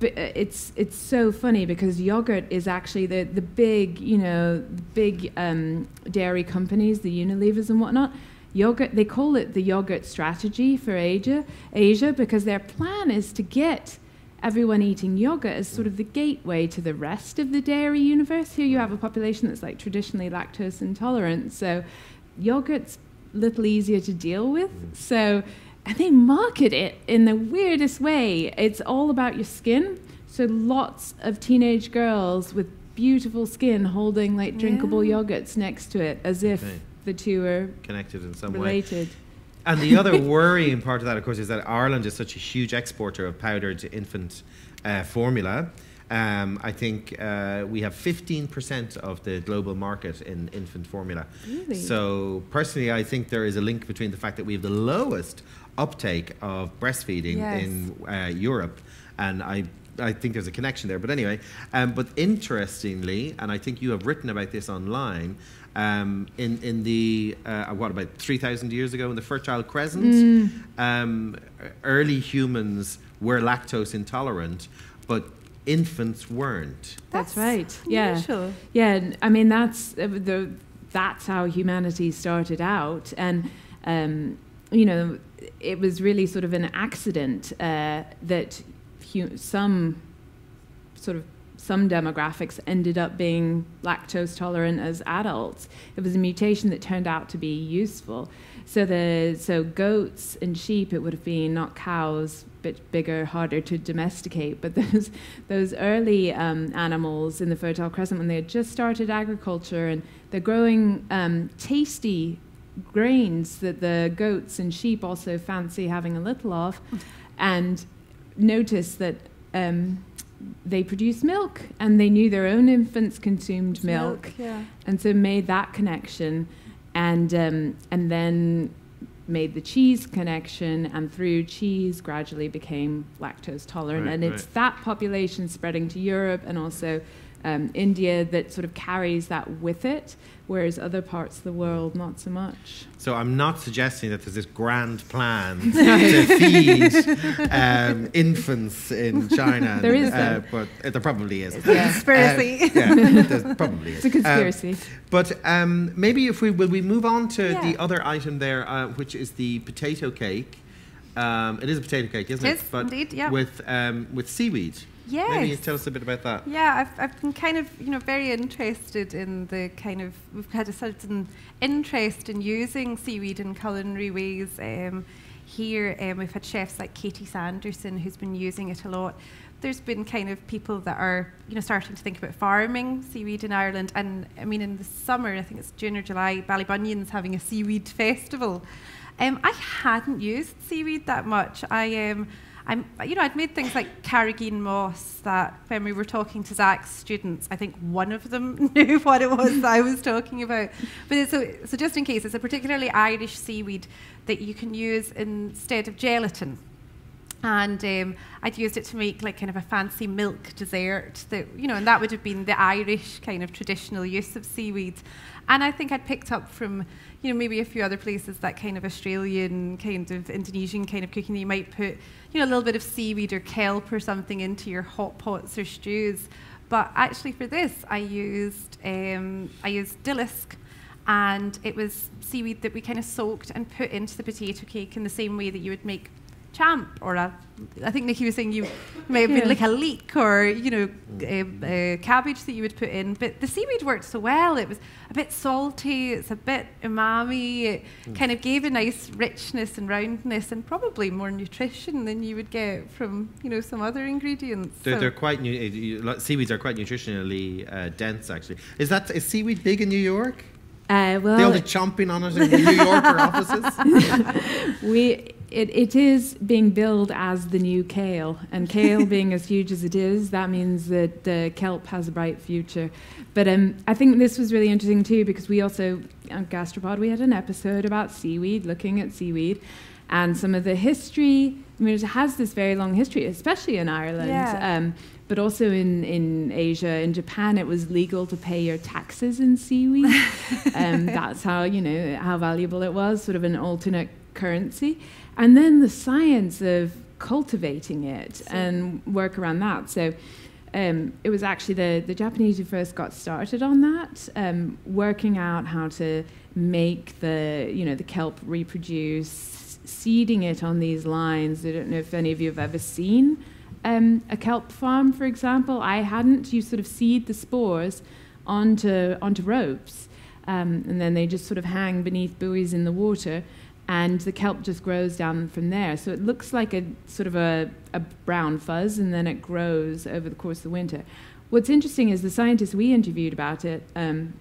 it's, it's so funny because yogurt is actually the, the big, you know, big um, dairy companies, the Unilevers and whatnot. Yogurt, they call it the yogurt strategy for Asia, Asia because their plan is to get everyone eating yogurt as sort of the gateway to the rest of the dairy universe. Here you have a population that's like traditionally lactose intolerant, so yogurt's a little easier to deal with. So, and they market it in the weirdest way. It's all about your skin. So lots of teenage girls with beautiful skin holding like drinkable Yeah. yogurts next to it as if Okay. the two are connected in some way. related. And the other *laughs* worrying part of that, of course, is that Ireland is such a huge exporter of powdered infant uh, formula. Um, I think uh, we have 15% of the global market in infant formula. Really? So, personally, I think there is a link between the fact that we have the lowest uptake of breastfeeding Yes. in uh, Europe, and I. I think there's a connection there, but anyway. Um, but interestingly, and I think you have written about this online, um, in in the uh, what about three thousand years ago in the Fertile Crescent, um, early humans were lactose intolerant, but infants weren't. That's, right. Yeah. unusual. Yeah, I mean that's uh, the that's how humanity started out, and um, you know it was really sort of an accident uh, that some sort of some demographics ended up being lactose tolerant as adults. It was a mutation that turned out to be useful. So the so goats and sheep, it would have been not cows, bit bigger, harder to domesticate. But *laughs* those those early um, animals in the Fertile Crescent, when they had just started agriculture and they're growing um, tasty grains that the goats and sheep also fancy having a little of, and noticed that. Um, they produced milk and they knew their own infants consumed milk Yeah. and so made that connection and um, and then made the cheese connection, and through cheese gradually became lactose tolerant. Right, and it's right. that population spreading to Europe and also um, India that sort of carries that with it, whereas other parts of the world not so much. So I'm not suggesting that there's this grand plan *laughs* to feed um, infants in China. *laughs* There is, uh, but uh, there probably is. Yeah. Conspiracy. Uh, yeah, there probably *laughs* is. It's a conspiracy. Um, but um, maybe if we will we move on to Yeah. the other item there, uh, which is the potato cake. Um, it is a potato cake, isn't It it? is, indeed, yeah. With um, with seaweed. Maybe you tell us a bit about that. Yeah, I've, I've been kind of, you know, very interested in the kind of, we've had a certain interest in using seaweed in culinary ways. Um, here, um, we've had chefs like Katie Sanderson who's been using it a lot. There's been kind of people that are, you know, starting to think about farming seaweed in Ireland. And I mean, in the summer, I think it's June or July, Ballybunion's having a seaweed *laughs* festival. Um, I hadn't used seaweed that much. I um, I'm, you know, I'd made things like carrageen moss that when we were talking to Zach's students, I think one of them *laughs* knew what it was that I was talking about. But it's so, so just in case, it's a particularly Irish seaweed that you can use instead of gelatin. And um, I'd used it to make like kind of a fancy milk dessert that, you know, and that would have been the Irish kind of traditional use of seaweed. And I think I'd picked up from, you know, maybe a few other places that kind of Australian, kind of Indonesian kind of cooking that you might put, you know, a little bit of seaweed or kelp or something into your hot pots or stews. But actually for this, I used, um, I used dillisk and it was seaweed that we kind of soaked and put into the potato cake in the same way that you would make champ or a, I think Nikki was saying you may have Yeah. been like a leek or you know um, uh, cabbage that you would put in but the seaweed worked so well it was a bit salty it's a bit umami it kind of gave a nice richness and roundness and probably more nutrition than you would get from you know some other ingredients They're, So- they're quite nu- uh, like, seaweeds are quite nutritionally uh, dense. Actually, is that is seaweed big in New York? Uh, they all well, be chomping on it in the New Yorker offices. *laughs* we it, it is being billed as the new kale, and kale *laughs* being as huge as it is, that means that the kelp has a bright future. But um, I think this was really interesting too because we also on Gastropod we had an episode about seaweed, looking at seaweed, and some of the history. I mean, it has this very long history, especially in Ireland. Yeah. Um, but also in, in Asia, in Japan, it was legal to pay your taxes in seaweed. *laughs* um, that's how you know how valuable it was, sort of an alternate currency. And then the science of cultivating it and work around that. So um, it was actually the, the Japanese who first got started on that, um, working out how to make the you know the kelp reproduce, seeding it on these lines. I don't know if any of you have ever seen um, a kelp farm, for example. I hadn't. You sort of seed the spores onto onto ropes, um, and then they just sort of hang beneath buoys in the water, and the kelp just grows down from there. So it looks like a sort of a, a brown fuzz, and then it grows over the course of the winter. What's interesting is the scientist we interviewed about it. Um,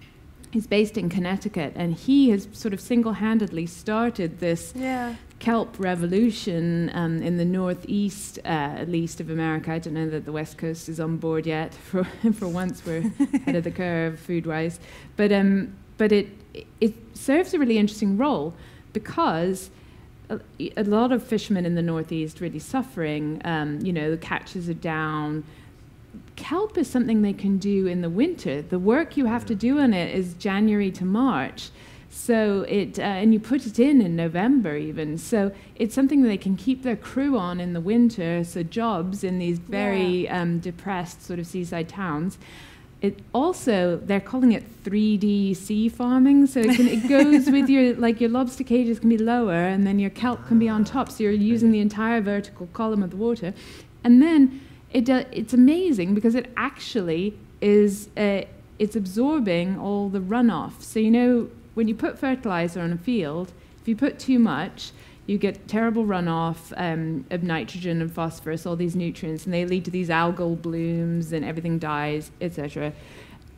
He's based in Connecticut, and he has sort of single-handedly started this yeah kelp revolution um, in the northeast, uh, at least of America. I don't know that the west coast is on board yet. *laughs* For for once, we're ahead of the *laughs* curve food-wise, but um, but it it serves a really interesting role because. A, a lot of fishermen in the northeast really suffering. Um, you know, the catches are down. Kelp is something they can do in the winter. The work you have to do on it is January to March. So it, uh, and you put it in in November even. So it's something that they can keep their crew on in the winter. So jobs in these very um, depressed sort of seaside towns. It also they're calling it 3D sea farming. So it, can, it goes with your *laughs* like your lobster cages can be lower, and then your kelp can be on top. So you're using the entire vertical column of the water, and then it do, it's amazing because it actually is uh, it's absorbing all the runoff. So you know when you put fertilizer on a field, if you put too much, you get terrible runoff um, of nitrogen and phosphorus, all these nutrients, and they lead to these algal blooms and everything dies, etc.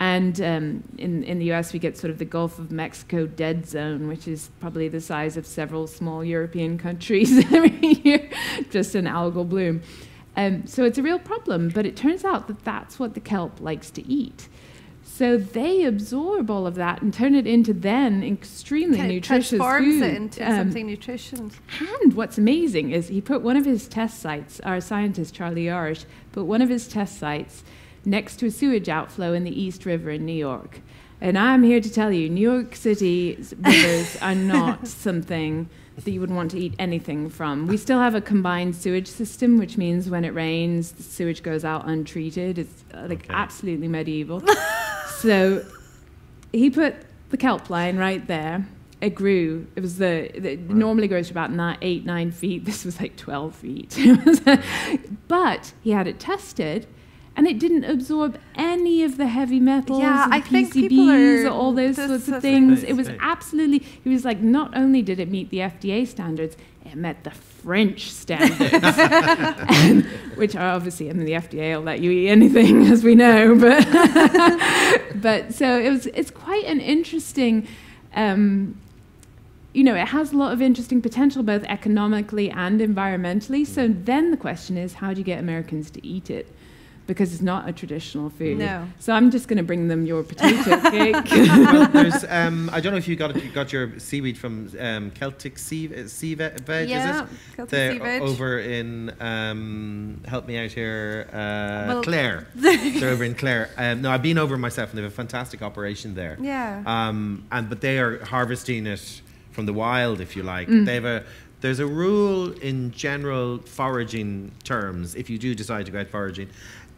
And um, in, in the US, we get sort of the Gulf of Mexico dead zone, which is probably the size of several small European *laughs* countries every year, just an algal bloom. Um, so it's a real problem, but it turns out that that's what the kelp likes to eat. So they absorb all of that and turn it into then extremely Kind of nutritious transforms food. it into Um, something nutritious. and what's amazing is he put one of his test sites, our scientist Charlie Yarish, put one of his test sites next to a sewage outflow in the East River in New York. And I'm here to tell you, New York City's rivers are not *laughs* something that you wouldn't want to eat anything from. We still have a combined sewage system, which means when it rains, the sewage goes out untreated. It's uh, like Okay. absolutely medieval. *laughs* so he put the kelp line right there. It grew. It was the, the it normally grows to about nine, eight, nine feet. *laughs* This was like twelve feet. *laughs* But he had it tested, and it didn't absorb any of the heavy metals, Yeah, the I think PCBs, people are all those just sorts of of- things. Right, It was right. absolutely. He was like, not only did it meet the FDA standards, it met the French standards, And- *laughs* *laughs* which are obviously, I mean, the FDA will let you eat anything, *laughs* as we know. But but so it was. It's quite an interesting. Um, you know, it has a lot of interesting potential both economically and environmentally. So then the question is, how do you get Americans to eat it? Because it's not a traditional food. No. So I'm just going to bring them your potato *laughs* cake. *laughs* well, there's, *laughs* um, I don't know if you got you got your seaweed from um, Celtic Sea, uh, sea Veg, yeah, is it? Celtic They're sea veg. over in, um, help me out here, uh, Well- Clare. They're over in Clare. Um, no, I've been over myself and they have a fantastic operation there. Yeah. Um, and but they are harvesting it from the wild, if you like. Mm. They have a there's a rule in general foraging terms. If you do decide to go out foraging,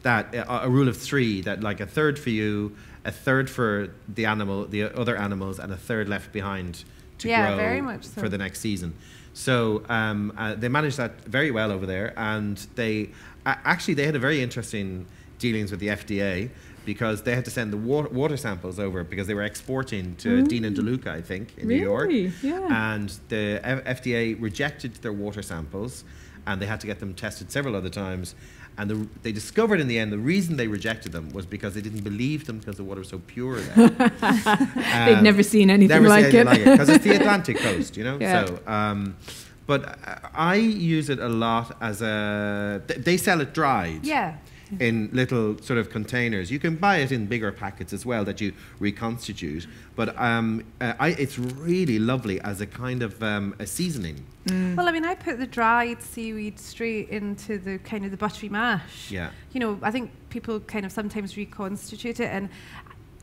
that uh, a rule of three that like a third for you, a third for the animal, the other animals, and a third left behind to Yeah, grow very much so. for the next season. So um, uh, they managed that very well over there, and they uh, actually they had a very interesting dealings with the FDA because they had to send the water, water samples over because they were exporting to Dean and DeLuca, I think, in New York. Really? Yeah. And the F- FDA rejected their water samples, and they had to get them tested several other times. And the, they discovered in the end the reason they rejected them was because they didn't believe them because the water was so pure there. *laughs* Um, never seen anything Never like seen it. anything like it because it's the *laughs* Atlantic coast, you know. Yeah. So, um, but I use it a lot as a. They sell it dried yeah. In little sort of containers. You can buy it in bigger packets as well that you reconstitute. But um, uh, I, it's really lovely as a kind of um, a seasoning. Well, I mean, I put the dried seaweed straight into the kind of the buttery mash. Yeah. You know, I think people kind of sometimes reconstitute it, and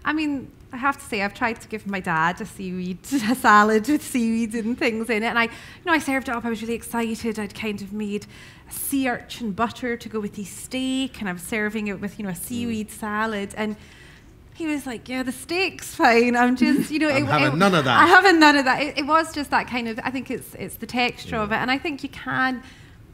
I mean, I have to say, I've tried to give my dad a seaweed *laughs* a salad with seaweed and things in it, and I, you know, I served it up. I was really excited. I'd kind of made a sea urchin butter to go with the steak, and I was serving it with you know a mm. seaweed salad, and. He was like, "Yeah, the steak's fine. I'm just, you know, *laughs* I'm it, having it- none of that." I haven't none of that. It, it was just that kind of. I think it's it's the texture of it, and I think you can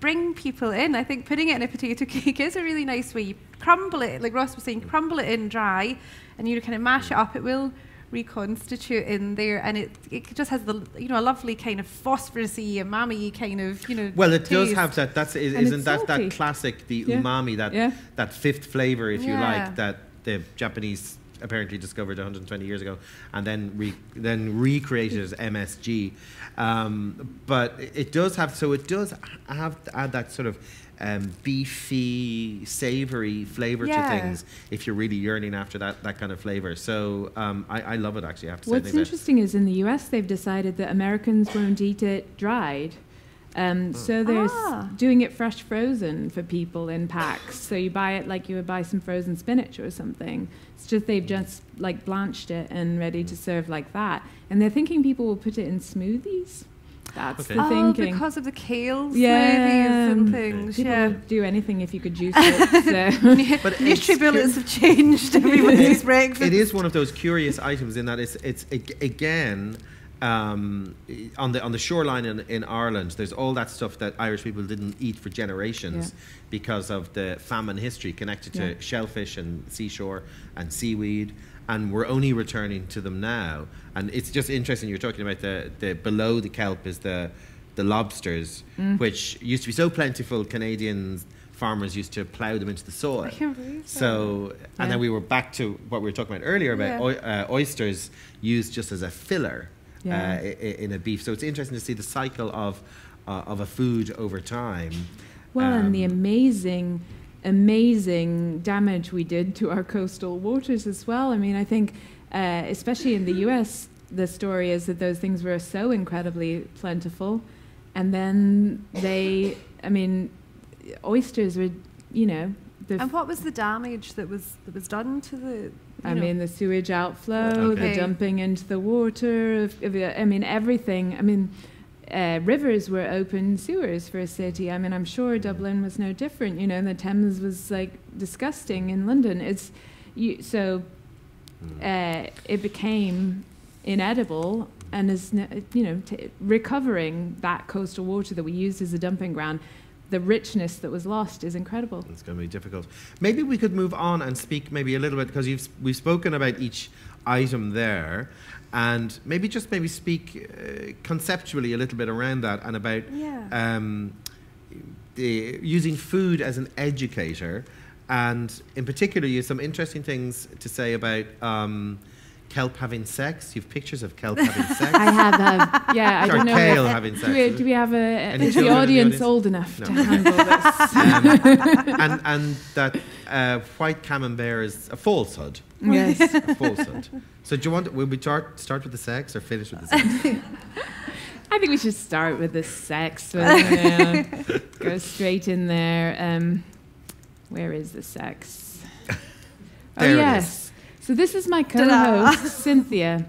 bring people in. I think putting it in a potato *laughs* cake is a really nice way. You crumble it, like Ross was saying, mm. crumble it in dry, and you kind of mash it up. It will reconstitute in there, and it it just has the you know a lovely kind of phosphorusy, umami kind of you know. Well, it does have that. That's is, isn't that salty. that classic the Yeah. umami that Yeah. that fifth flavor, if you like, that the Japanese apparently discovered 120 years ago, and then re, then recreated as MSG. Um, but it- it does have so it does have to add that sort of. Um, beefy, savory flavor Yeah. to things. If you're really yearning after that, that kind of flavor, so um, I, I love it. Actually, I have to say. What's think that- interesting is in the US, they've decided that Americans won't eat it dried. Um, so they're Ah. doing it fresh frozen for people in packs. So you buy it like you would buy some frozen spinach or something. It's just they've just like blanched it and ready to serve like that. And they're thinking people will put it in smoothies. That's Okay. the Oh, thinking. because of the kale Yeah, smoothies and um, things. People yeah. will do anything if you could juice *laughs* it. So. But *laughs* it's Nutribullets have changed *laughs* everybody's breakfast. it is one of those curious items in that it's it's again um, on the on the shoreline in, in Ireland. There's all that stuff that Irish people didn't eat for generations Yeah. because of the famine history connected to Yeah. shellfish and seashore and seaweed. And we're only returning to them now. And it's just interesting. You're talking about the, the below the kelp is the the lobsters, Mm. which used to be so plentiful. Canadians farmers used to plough them into the soil. I can't believe that. So, and Yeah. then we were back to what we were talking about earlier about Yeah. uh, oysters used just as a filler Yeah. uh, in a beef. So it's interesting to see the cycle of uh, of a food over time. Well, and the Um, amazing amazing damage we did to our coastal waters as well. I mean, I think, uh, especially in the *laughs* US, the story is that those things were so incredibly plentiful. And then they, I mean, oysters were, you know, the And what was the damage that was that was done to the? I know- mean, the sewage outflow, Okay. the dumping into the water. Of, of, I mean, everything. I mean, uh, rivers were open sewers for a city. I mean, I'm sure Dublin was no different. You know, the Thames was like disgusting in London. It's you, so uh, it became inedible and is you know t- recovering that coastal water that we used as a dumping ground. The richness that was lost is incredible. It's going to be difficult. Maybe we could move on and speak maybe a little bit because you've we've spoken about each item there, and maybe just maybe speak uh, conceptually a little bit around that and about Yeah. um, the, using food as an educator, and in particular, you have some interesting things to say about. Um, Kelp having sex. You've pictures of kelp *laughs* having sex. I have, have yeah. I don't know. kale if- having sex. do, we, do we have a? Any is the in the audience, audience? old enough No. to handle *laughs* this? Um, and and that uh, white camembert is a falsehood. yes. A falsehood. So do you want? Will we start start with the sex or finish with the sex? *laughs* I think we should start with the sex. One. Go straight in there. Um, where is the sex? oh yes. So this is my co-host *laughs* Cynthia,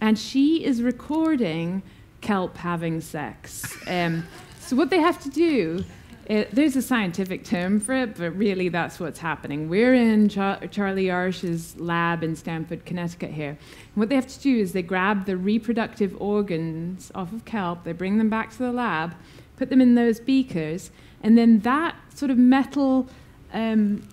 and she is recording kelp having sex. Um, so what they have to do. uh there's a scientific term for it, but really that's what's happening. We're in Char- Charlie Yarish's lab in Stamford, Connecticut here. And what they have to do is they grab the reproductive organs off of kelp, they bring them back to the lab, put them in those beakers, and then that sort of metal um,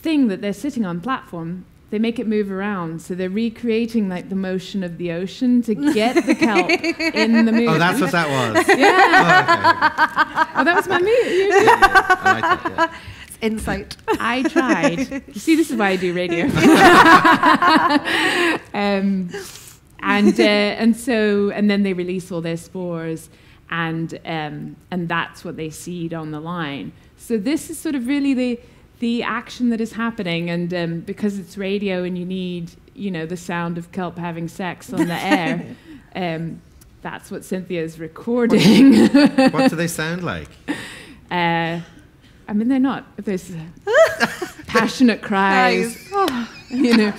thing that they're sitting on platform, they make it move around. So they're recreating like the motion of the ocean to get the kelp *laughs* in the movie. Oh, that's what that was. *laughs* yeah. Oh, Oh, that was my movie. okay. I like yeah. It's insight. *laughs* I tried. You see, this is why I do radio. um, and uh, and so and then they release all their spores, and um, and that's what they seed on the line. So this is sort of really the the action that is happening, and um, because it's radio and you need you know the sound of kelp having sex on the air. *laughs* Um, that's what Cynthia's recording. *laughs* What do they *laughs* sound like? Uh, I mean, they're not. There's passionate cries. Guys. Oh, *laughs* you know,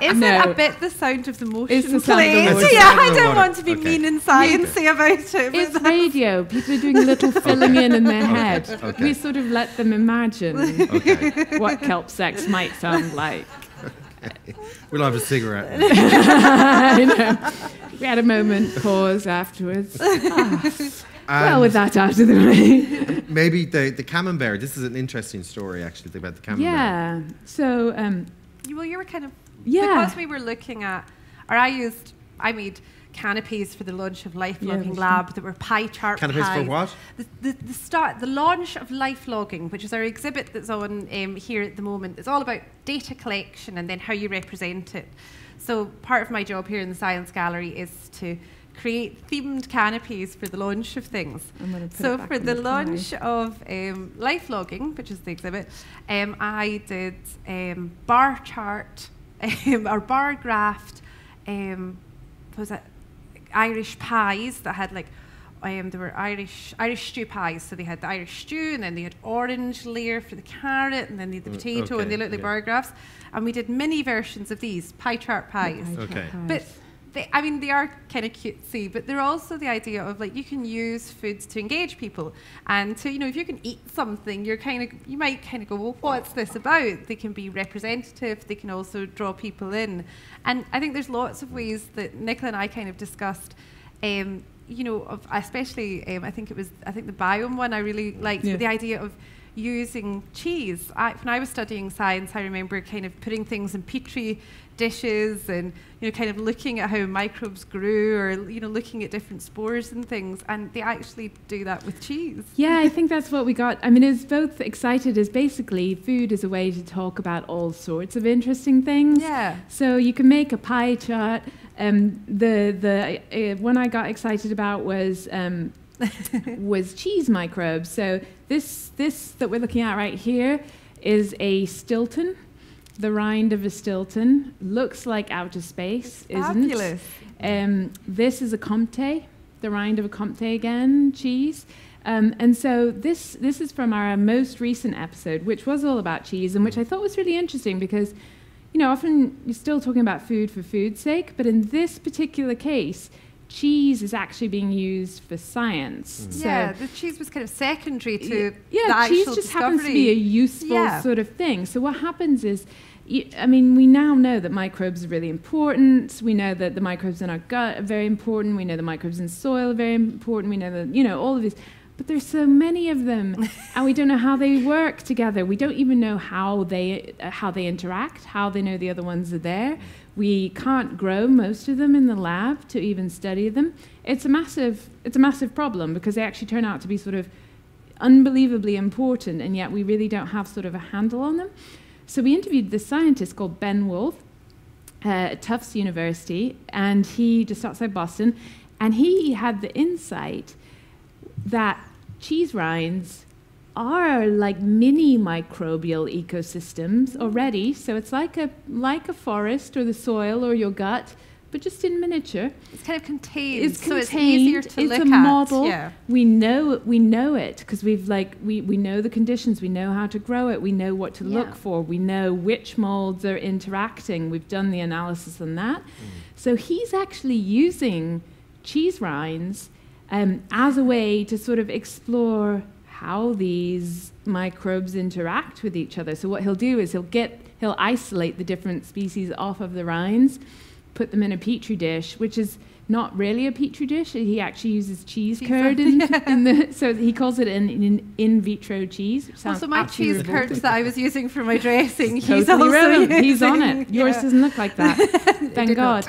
Is No. it a bit the sound of the motion It's the sound of the motion. Yeah, I don't want to be Okay. mean and sciencey about it. but it's that's- radio. People are doing a little filling in in their head. okay. We sort of let them imagine Okay. what kelp sex might sound like. We'll have a cigarette. *laughs* I know. We had a moment, pause afterwards. Ah, well, with that out of the way. maybe the, the camembert. This is an interesting story, actually, about the camembert. yeah. So, um, well, you were kind of yeah. because we were looking at, or I used, I made canopies for the launch of Life Logging we Lab that were pie chart Canopies for what? The, the, the start, the launch of Life Logging, which is our exhibit that's on um, here at the moment, it's all about data collection and then how you represent it. So part of my job here in the Science Gallery is to create themed canopies for the launch of things. I'm gonna put So for in the launch of um, life logging, which is the exhibit, um, I did um, bar chart *laughs* um, or bar graphed. Um, what was it Irish pies that had like um, there were Irish Irish stew pies, so they had the Irish stew, and then they had orange layer for the carrot, and then they had the Mm, potato, and they looked like yeah. bar graphs. And we did mini versions of these pie chart pies. Pie chart Okay. But pies. They, I mean, they are kind of cutesy, but they're also the idea of like you can use foods to engage people, and to you know if you can eat something, you're kind of you might kind of go, well, what's this about? They can be representative. They can also draw people in, and I think there's lots of ways that Nicola and I kind of discussed. Um, you know, of especially um, I think it was I think the biome one I really liked, Yeah. the idea of using cheese. I, when I was studying science, I remember kind of putting things in petri dishes and you know kind of looking at how microbes grew or you know looking at different spores and things and they actually do that with cheese. Yeah, I think that's what we got. I mean, it's both excited as basically food is a way to talk about all sorts of interesting things. Yeah. So you can make a pie chart. Um, the the uh, one I got excited about was um, *laughs* was cheese microbes. So this this that we're looking at right here is a Stilton. The rind of a Stilton looks like outer space, isn't? Fabulous. Um, this is a Comté, the rind of a Comté again cheese. Um, and so this this is from our most recent episode, which was all about cheese, and which I thought was really interesting because, you know, often you're still talking about food for food's sake, but in this particular case, cheese is actually being used for science. So yeah, the cheese was kind of secondary to Y- yeah, the cheese just discovery. happens to be a useful Yeah. sort of thing. So what happens is, I mean, we now know that microbes are really important. We know that the microbes in our gut are very important. We know the microbes in soil are very important. We know that you know all of these. But there's so many of them, *laughs* and we don't know how they work together. We don't even know how they uh, how they interact, how they know the other ones are there. We can't grow most of them in the lab to even study them. It's a massive it's a massive problem because they actually turn out to be sort of unbelievably important, and yet we really don't have sort of a handle on them. So we interviewed this scientist called Ben Wolfe uh, at Tufts University, and he just outside Boston, and he had the insight that cheese rinds are like mini microbial ecosystems already. So it's like a like a forest or the soil or your gut, but just in miniature. It's kind of contained, It's so it's easier contained, to it's look a at. model. Yeah. We know we know it because we've like we, we know the conditions, we know how to grow it, we know what to Yeah. look for, we know which molds are interacting. We've done the analysis on that. So he's actually using cheese rinds um, as a way to sort of explore how these microbes interact with each other. So what he'll do is he'll get he'll isolate the different species off of the rinds, put them in a petri dish, which is not really a petri dish. He actually uses cheese curd curd, in, *laughs* in the so he calls it an in, in vitro cheese. Sounds Also, my cheese revolting. curds that I was using for my dressing, he's Totally also relevant. He's on it. Yours yeah. doesn't look like that. *laughs* Thank God.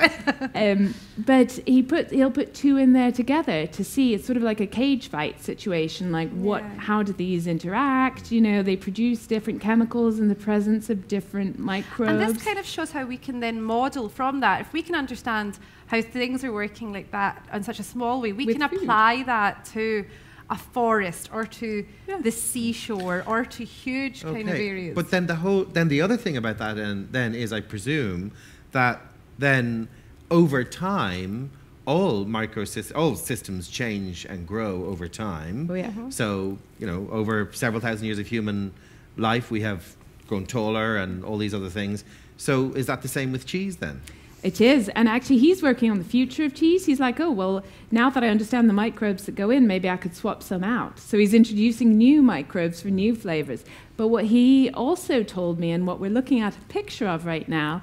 um, but he put he'll put two in there together to see. It's sort of like a cage fight situation. Like what? Yeah. How do these interact? You know, they produce different chemicals in the presence of different microbes. And this kind of shows how we can then model from that. If we can understand how things are working like that in such a small way, we With can food. apply that to a forest or to Yeah. the seashore or to huge kind of areas. But then the whole then the other thing about that and then is I presume that then over time all microsystems all systems change and grow over time. Oh, yeah. Mm-hmm. So, you know, over several thousand years of human life we have grown taller and all these other things. So is that the same with cheese then? It is. And actually, he's working on the future of cheese. He's like, oh, well, now that I understand the microbes that go in, maybe I could swap some out. So he's introducing new microbes for new flavors. But what he also told me, and what we're looking at a picture of right now,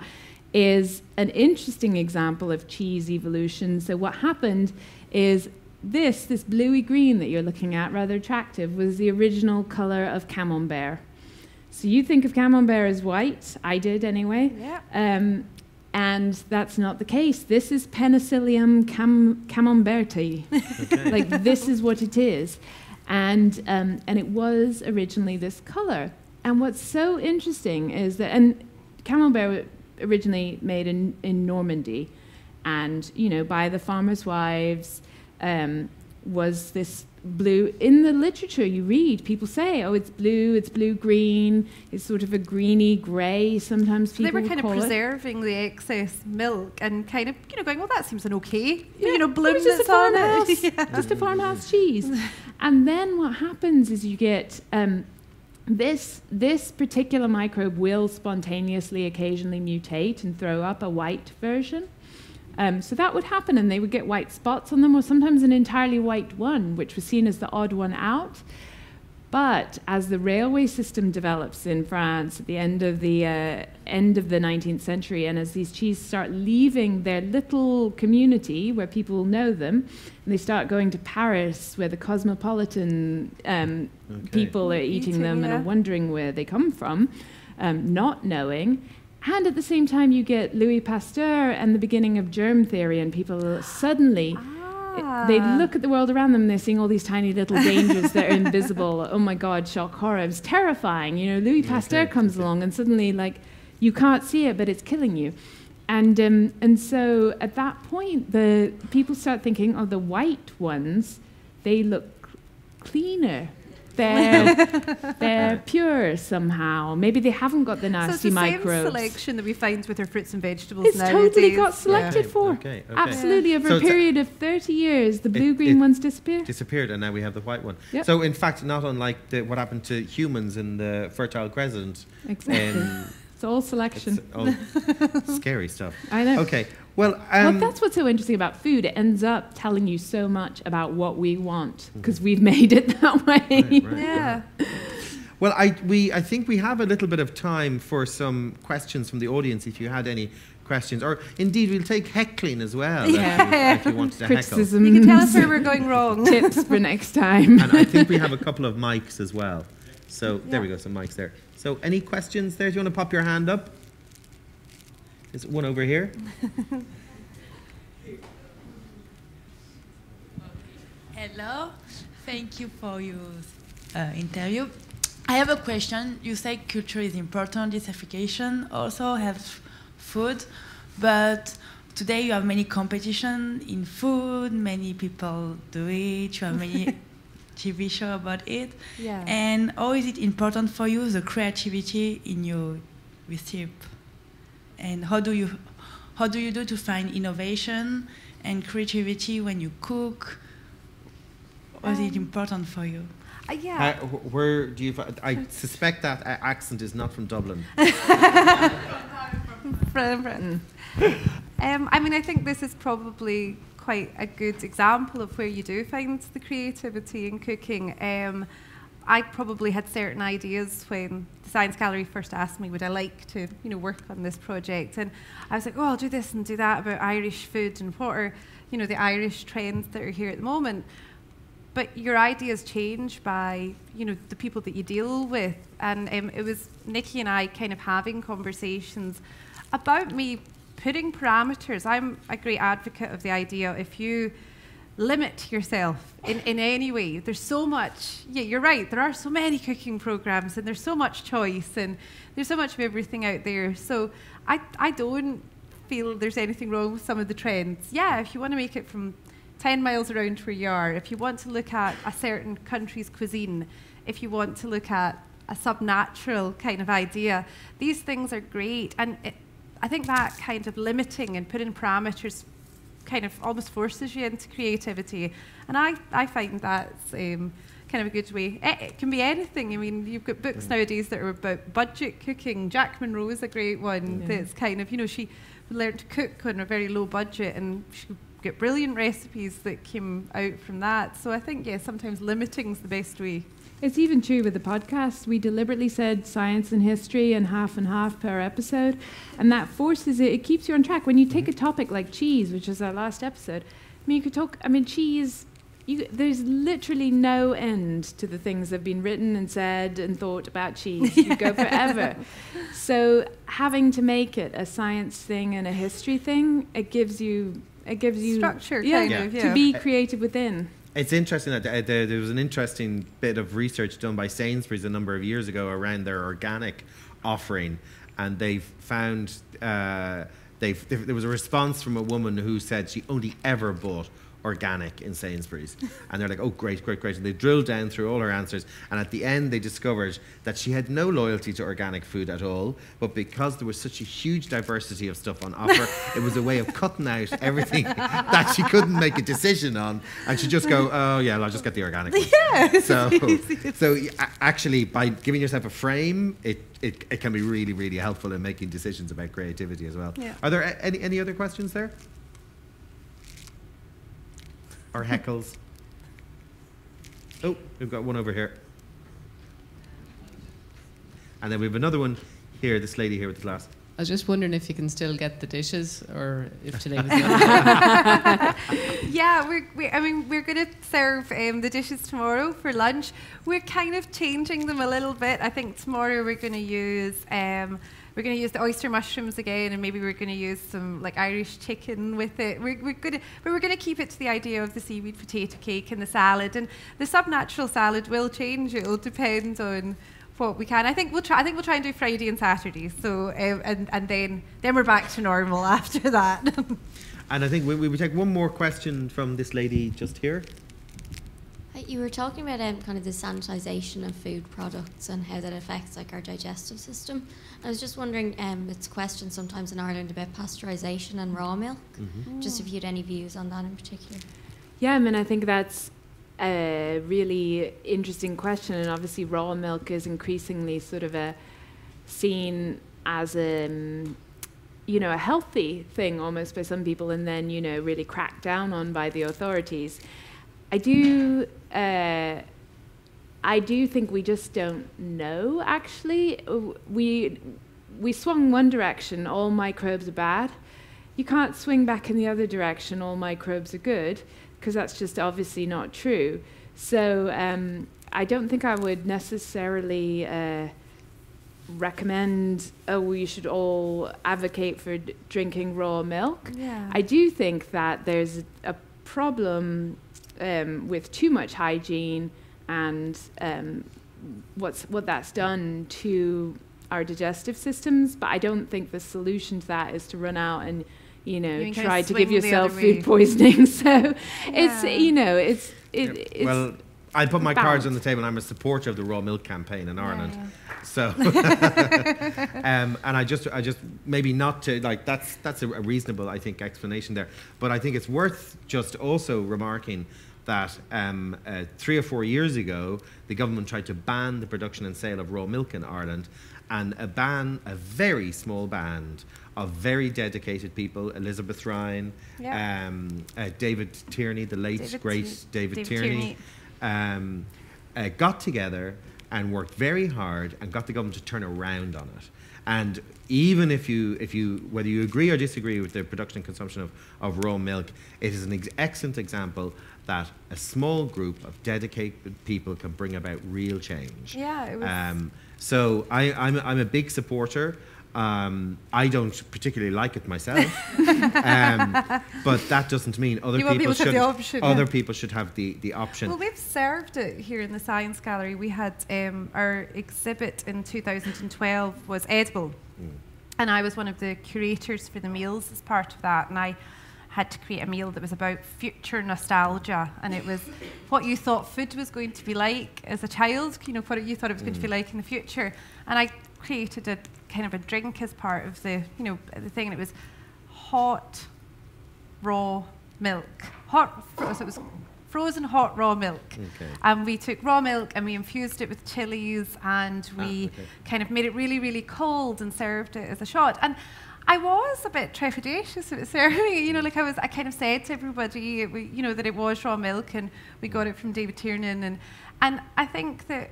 is an interesting example of cheese evolution. So what happened is this, this bluey green that you're looking at, rather attractive, was the original color of camembert. So you think of camembert as white, I did anyway. yeah. Um, and that's not the case. This is Penicillium cam- camemberti. like this is what it is, and um, and it was originally this color. And what's so interesting is that and camembert originally made in in Normandy, and you know by the farmers' wives, um, was this blue in the literature you read people say oh it's blue it's blue green it's sort of a greeny gray sometimes So people they were kind of call it. preserving the excess milk and kind of, you know, going, well, that seems an okay, Yeah, you know, bloom was just a that's on farmhouse, it. *laughs* yeah. just a farmhouse cheese. *laughs* and then what happens is you get um, this this particular microbe will spontaneously occasionally mutate and throw up a white version. Um, so that would happen, and they would get white spots on them, or sometimes an entirely white one, which was seen as the odd one out. But as the railway system develops in France at the end of the uh, end of the 19th century, and as these cheeses start leaving their little community where people know them, and they start going to Paris, where the cosmopolitan um, Okay. people are eating, Eating, them and are wondering where they come from, um, not knowing. And at the same time, you get Louis Pasteur and the beginning of germ theory, and people suddenly Ah. they look at the world around them and they're seeing all these tiny little *laughs* dangers that are invisible. Oh my God, shock horror. It's terrifying. You know, Louis Pasteur Okay, comes along and suddenly, like, you can't see it, but it's killing you. And, um, and so at that point, the people start thinking, oh, the white ones, they look cleaner. They're *laughs* they're pure somehow. Maybe they haven't got the so it's nasty the microbes. same selection that we find with our fruits and vegetables It's nowadays. totally got selected Okay, for. okay, okay. Absolutely, over So a it's a- period of 30 years, the blue green ones disappear. Disappeared, and now we have the white one. Yep. So, in fact, not unlike the, what happened to humans in the Fertile Crescent. Exactly. Um, it's all selection. it's all *laughs* scary stuff. I know. Okay. Well, well, um, that's what's so interesting about food. It ends up telling you so much about what we want because we've *laughs* made it that way. Mm-hmm. Right, right. Yeah. Well, I, we, I think we have a little bit of time for some questions from the audience if you had any questions. Or indeed, we'll take heckling as well if you- if, you, wanted to heckle. Criticism. You can tell us where we're going wrong. *laughs* tips for next time. And I think we have a couple of mics as well. So there we go, some mics there. So any questions there? Do you want to pop your hand up? There's one over here. *laughs* Hello, thank you for your uh, interview. I have a question. You say culture is important, diversification, also have food, but today you have many competition in food, many people do it, you have many *laughs* TV show about it. Yeah. And how is it important for you, the creativity in your recipe? And how do you, how do you do to find innovation and creativity when you cook? Was it Um, important for you? Uh, Uh, yeah. wh- where do you? I suspect that uh, accent is not from Dublin. *laughs* Friend, friend. Um, I mean, I think this is probably quite a good example of where you do find the creativity in cooking. Um, I probably had certain ideas when the Science Gallery first asked me, would I like to, you know, work on this project? And I was like, oh, I'll do this and do that about Irish food and what are, you know, the Irish trends that are here at the moment. But your ideas change by, you know, the people that you deal with. And um, it was Nikki and I kind of having conversations about me putting parameters. I'm a great advocate of the idea if you limit yourself in, in any way, there's so much, yeah, you're right, there are so many cooking programs and there's so much choice and there's so much of everything out there. So I, I don't feel there's anything wrong with some of the trends. Yeah, if you want to make it from 10 miles around where you are, if you want to look at a certain country's cuisine, if you want to look at a subnatural kind of idea, these things are great. And it, I think that kind of limiting and putting parameters kind of almost forces you into creativity. And I, I find that's um, kind of a good way. It, it can be anything. I mean, you've got books nowadays that are about budget cooking. Jack Monroe is a great one Yeah. that's kind of, you know, she learned to cook on a very low budget and she got brilliant recipes that came out from that. So I think, yeah, sometimes limiting is the best way. It's even true with the podcast. We deliberately said science and history and half and half per episode, and that forces it. It keeps you on track. When you take a topic like cheese, which is our last episode, I mean, you could talk. I mean, cheese. You, there's literally no end to the things that have been written and said and thought about cheese. You go forever. *laughs* So having to make it a science thing and a history thing, it gives you. It gives you Structure, yeah, kind Yeah. of, yeah. to be creative within. It's interesting that uh, there, was an interesting bit of research done by Sainsbury's a number of years ago around their organic offering, and they've found uh, they've, there there was a response from a woman who said she only ever bought organic in Sainsbury's, and they're like, "Oh, great, great, great!" And they drilled down through all her answers, and at the end they discovered that she had no loyalty to organic food at all, but because there was such a huge diversity of stuff on offer, *laughs* it was a way of cutting out everything *laughs* that she couldn't make a decision on, and she'd just go, "Oh yeah, I'll just get the organic." One. *laughs* Yeah. So, so actually, by giving yourself a frame, it, it, it can be really, really helpful in making decisions about creativity as well. Yeah. Are there any, any other questions there? Or heckles? Oh, we've got one over here. And then we have another one here, this lady here with the glass. I was just wondering if you can still get the dishes, or if today was *laughs* the only. *laughs* Yeah, we're, we, I mean, we're going to serve um, the dishes tomorrow for lunch. We're kind of changing them a little bit. I think tomorrow we're going to use um, we're going to use the oyster mushrooms again, and maybe we're going to use some like Irish chicken with it. We're, we're going to, but we're going to keep it to the idea of the seaweed potato cake and the salad, and the subnatural salad will change. It will depend on what we can. I think we'll try. I think we'll try and do Friday and Saturday. So um, and and then then we're back to normal *laughs* after that. *laughs* And I think we, we take one more question from this lady just here. You were talking about um, kind of the sanitization of food products and how that affects like our digestive system. I was just wondering, um, it's questioned sometimes in Ireland about pasteurization and raw milk. Just if you had any views on that in particular. Yeah, I mean, I think that's a really interesting question, and obviously, raw milk is increasingly sort of a seen as a um, you know a healthy thing almost by some people, and then you know really cracked down on by the authorities. I do. Uh, I do think we just don't know. Actually, we we swung one direction. All microbes are bad. You can't swing back in the other direction. All microbes are good because that's just obviously not true. So um, I don't think I would necessarily uh, recommend. Oh, we should all advocate for d- drinking raw milk. Yeah. I do think that there's a problem um, with too much hygiene and um, what's what that's done to our digestive systems. But I don't think the solution to that is to run out and you know You try to give yourself food poisoning. *laughs* so it's you know it's it, Yep. it's well, I put my cards on the table. I'm a supporter of the raw milk campaign in Ireland. yeah. So, *laughs* um, and I just, I just maybe not to like that's that's a, a reasonable, I think, explanation there. But I think it's worth just also remarking that um, uh, three or four years ago, the government tried to ban the production and sale of raw milk in Ireland, and a ban, a very small band of very dedicated people, Elizabeth Ryan, Yeah. um, uh, David Tierney, the late David great Ti- David, David Tierney, um, uh, got together and worked very hard and got the government to turn around on it. And even if you, if you, whether you agree or disagree with the production and consumption of, of raw milk, it is an ex- excellent example that a small group of dedicated people can bring about real change. Yeah, it was- Um, so I, I'm, I'm a big supporter. Um, I don't particularly like it myself, *laughs* um, but that doesn't mean other people people should. the option, Other yeah. people should have the, the option. Well, we've served it here in the Science Gallery. We had um, our exhibit in 2012 was edible, and I was one of the curators for the meals as part of that, and I had to create a meal that was about future nostalgia, and it was what you thought food was going to be like as a child, you know, what you thought it was going to be mm. like in the future, and I created a kind of a drink as part of the, you know, the thing, and it was hot raw milk. Hot, so it was frozen hot raw milk. Okay. And we took raw milk and we infused it with chilies and ah, we okay. kind of made it really, really cold and served it as a shot. And I was a bit trepidatious about *laughs* serving. You know, like I was, I kind of said to everybody, you know, that it was raw milk and we got it from David Tiernan. And, and I think that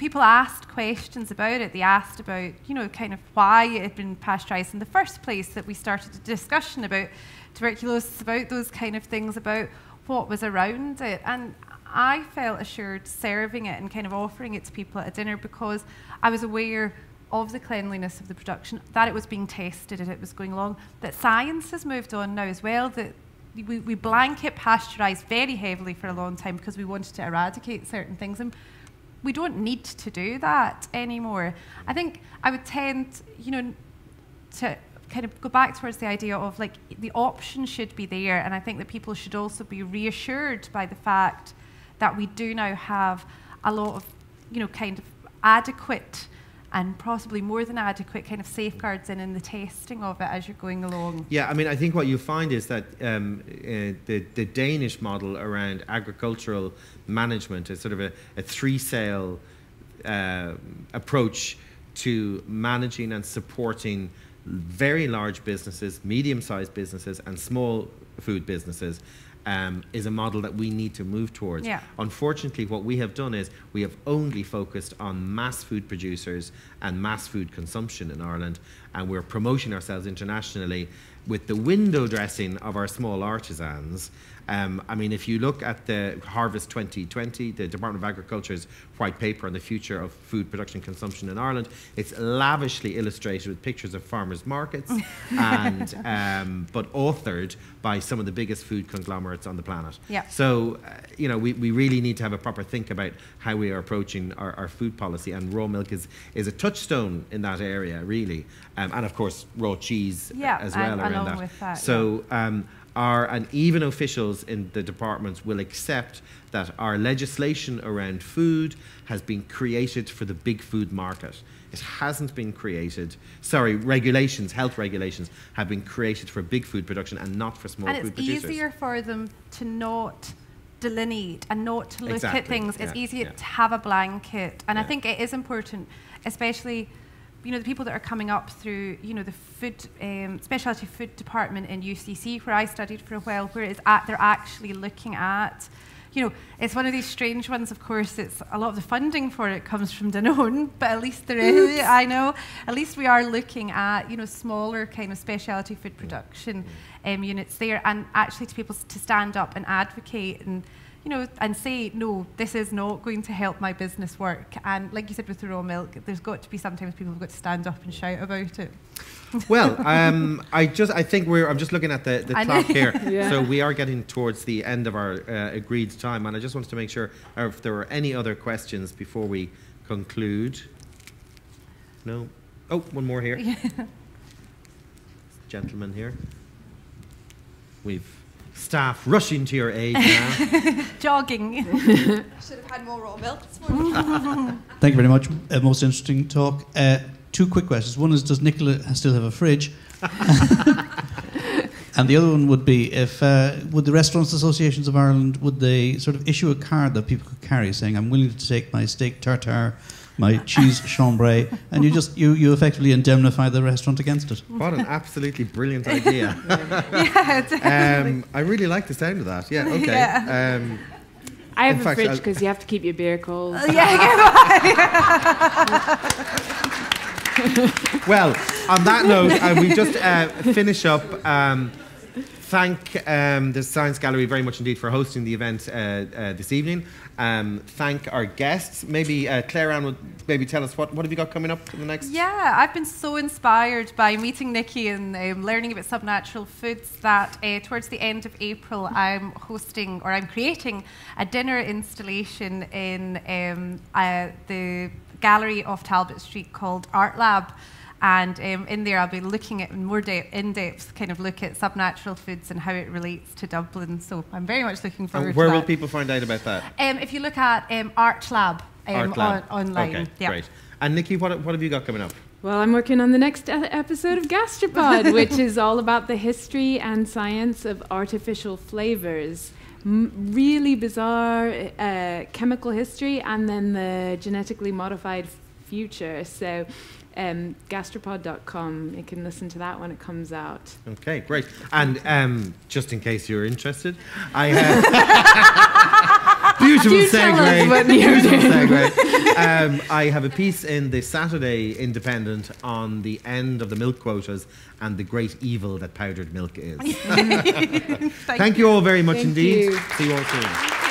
people asked questions about it. They asked about, you know, kind of why it had been pasteurized in the first place, that we started a discussion about tuberculosis, about those kind of things, about what was around it. And I felt assured serving it and kind of offering it to people at a dinner because I was aware of the cleanliness of the production, that it was being tested and it was going along, that science has moved on now as well, that we, we blanket pasteurised very heavily for a long time because we wanted to eradicate certain things. And we don't need to do that anymore. I think I would tend, you know, to kind of go back towards the idea of like the option should be there, and I think that people should also be reassured by the fact that we do now have a lot of, you know, kind of adequate and possibly more than adequate kind of safeguards in in the testing of it as you're going along. Yeah, I mean, I think what you find is that um, uh, the, the Danish model around agricultural management is sort of a, a three sail uh, approach to managing and supporting very large businesses, medium sized businesses, and small food businesses. Um, is a model that we need to move towards. Yeah. Unfortunately, what we have done is we have only focused on mass food producers and mass food consumption in Ireland, and we're promoting ourselves internationally with the window dressing of our small artisans. Um, I mean, if you look at the Harvest 2020, the Department of Agriculture's white paper on the future of food production and consumption in Ireland, it's lavishly illustrated with pictures of farmers' markets, *laughs* and um, but authored by some of the biggest food conglomerates on the planet. Yeah. So, uh, you know, we, we really need to have a proper think about how we are approaching our, our food policy, and raw milk is, is a touchstone in that area, really. Um, and of course, raw cheese Yeah, as well and around along that. with that, so, um, And even officials in the departments will accept that our legislation around food has been created for the big food market. It hasn't been created. Sorry, regulations, health regulations, have been created for big food production and not for small and food it's producers. easier for them to not delineate and not to look Exactly, at things. It's yeah, easier yeah. to have a blanket, and I think it is important, especially. You know the people that are coming up through, you know, the food um, specialty food department in UCC, where I studied for a while, where it's at, they're actually looking at, you know, it's one of these strange ones. Of course, it's a lot of the funding for it comes from *laughs* Danone, but at least there is. I know. At least we are looking at, you know, smaller kind of specialty food production um, units there, and actually to people to stand up and advocate and you know, and say, no, this is not going to help my business work. And like you said with the raw milk, there's got to be sometimes people have got to stand up and shout about it. Well, *laughs* um, I just I think we're I'm just looking at the, the I know. clock here. *laughs* Yeah. So we are getting towards the end of our uh, agreed time, and I just wanted to make sure if there were any other questions before we conclude. No. Oh, one more here. *laughs* Gentleman here. We've staff rushing to your aid now. *laughs* Jogging. *laughs* Should have had more raw milk this morning. *laughs* Thank you very much. Uh, most interesting talk. Uh, two quick questions. One is, does Nicola still have a fridge? and the other one would be, if uh, would the Restaurants Associations of Ireland would they sort of issue a card that people could carry saying, "I'm willing to take my steak tartare, my cheese *laughs* chambré," and you just you you effectively indemnify the restaurant against it. what an absolutely brilliant idea. *laughs* yeah. Um, I really like the sound of that. Yeah. *laughs* Okay. Yeah. Um, I have In a fact, fridge because you have to keep your beer cold. yeah, Well, on that note, uh, we just uh, finish up. Um, thank um, the Science Gallery very much indeed for hosting the event uh, uh, this evening. Um, thank our guests. Maybe uh, ClareAnne would maybe tell us what, what have you got coming up in the next? Yeah, I've been so inspired by meeting Nikki and um, learning about subnatural foods that uh, towards the end of April I'm hosting or I'm creating a dinner installation in um, uh, the gallery off Talbot Street called Art Lab. And um, in there, I'll be looking at in more de- in-depth kind of look at subnatural foods and how it relates to Dublin. So I'm very much looking forward And where to will people find out about that? Um, if you look at um, Art Lab, um, Art Lab. On, online, Okay, yeah. great. And Nikki, what, what have you got coming up? Well, I'm working on the next e- episode of Gastropod, *laughs* which is all about the history and science of artificial flavors. M- really bizarre uh, chemical history and then the genetically modified future. So, um, gastropod.com, you can listen to that when it comes out. Okay, great. And um, just in case you're interested, I have *laughs* beautiful Do segue. Beautiful segue. *laughs* Um, I have a piece in the Saturday Independent on the end of the milk quotas and the great evil that powdered milk is. *laughs* Thank Thank you all very much Thank indeed. you. See you all soon.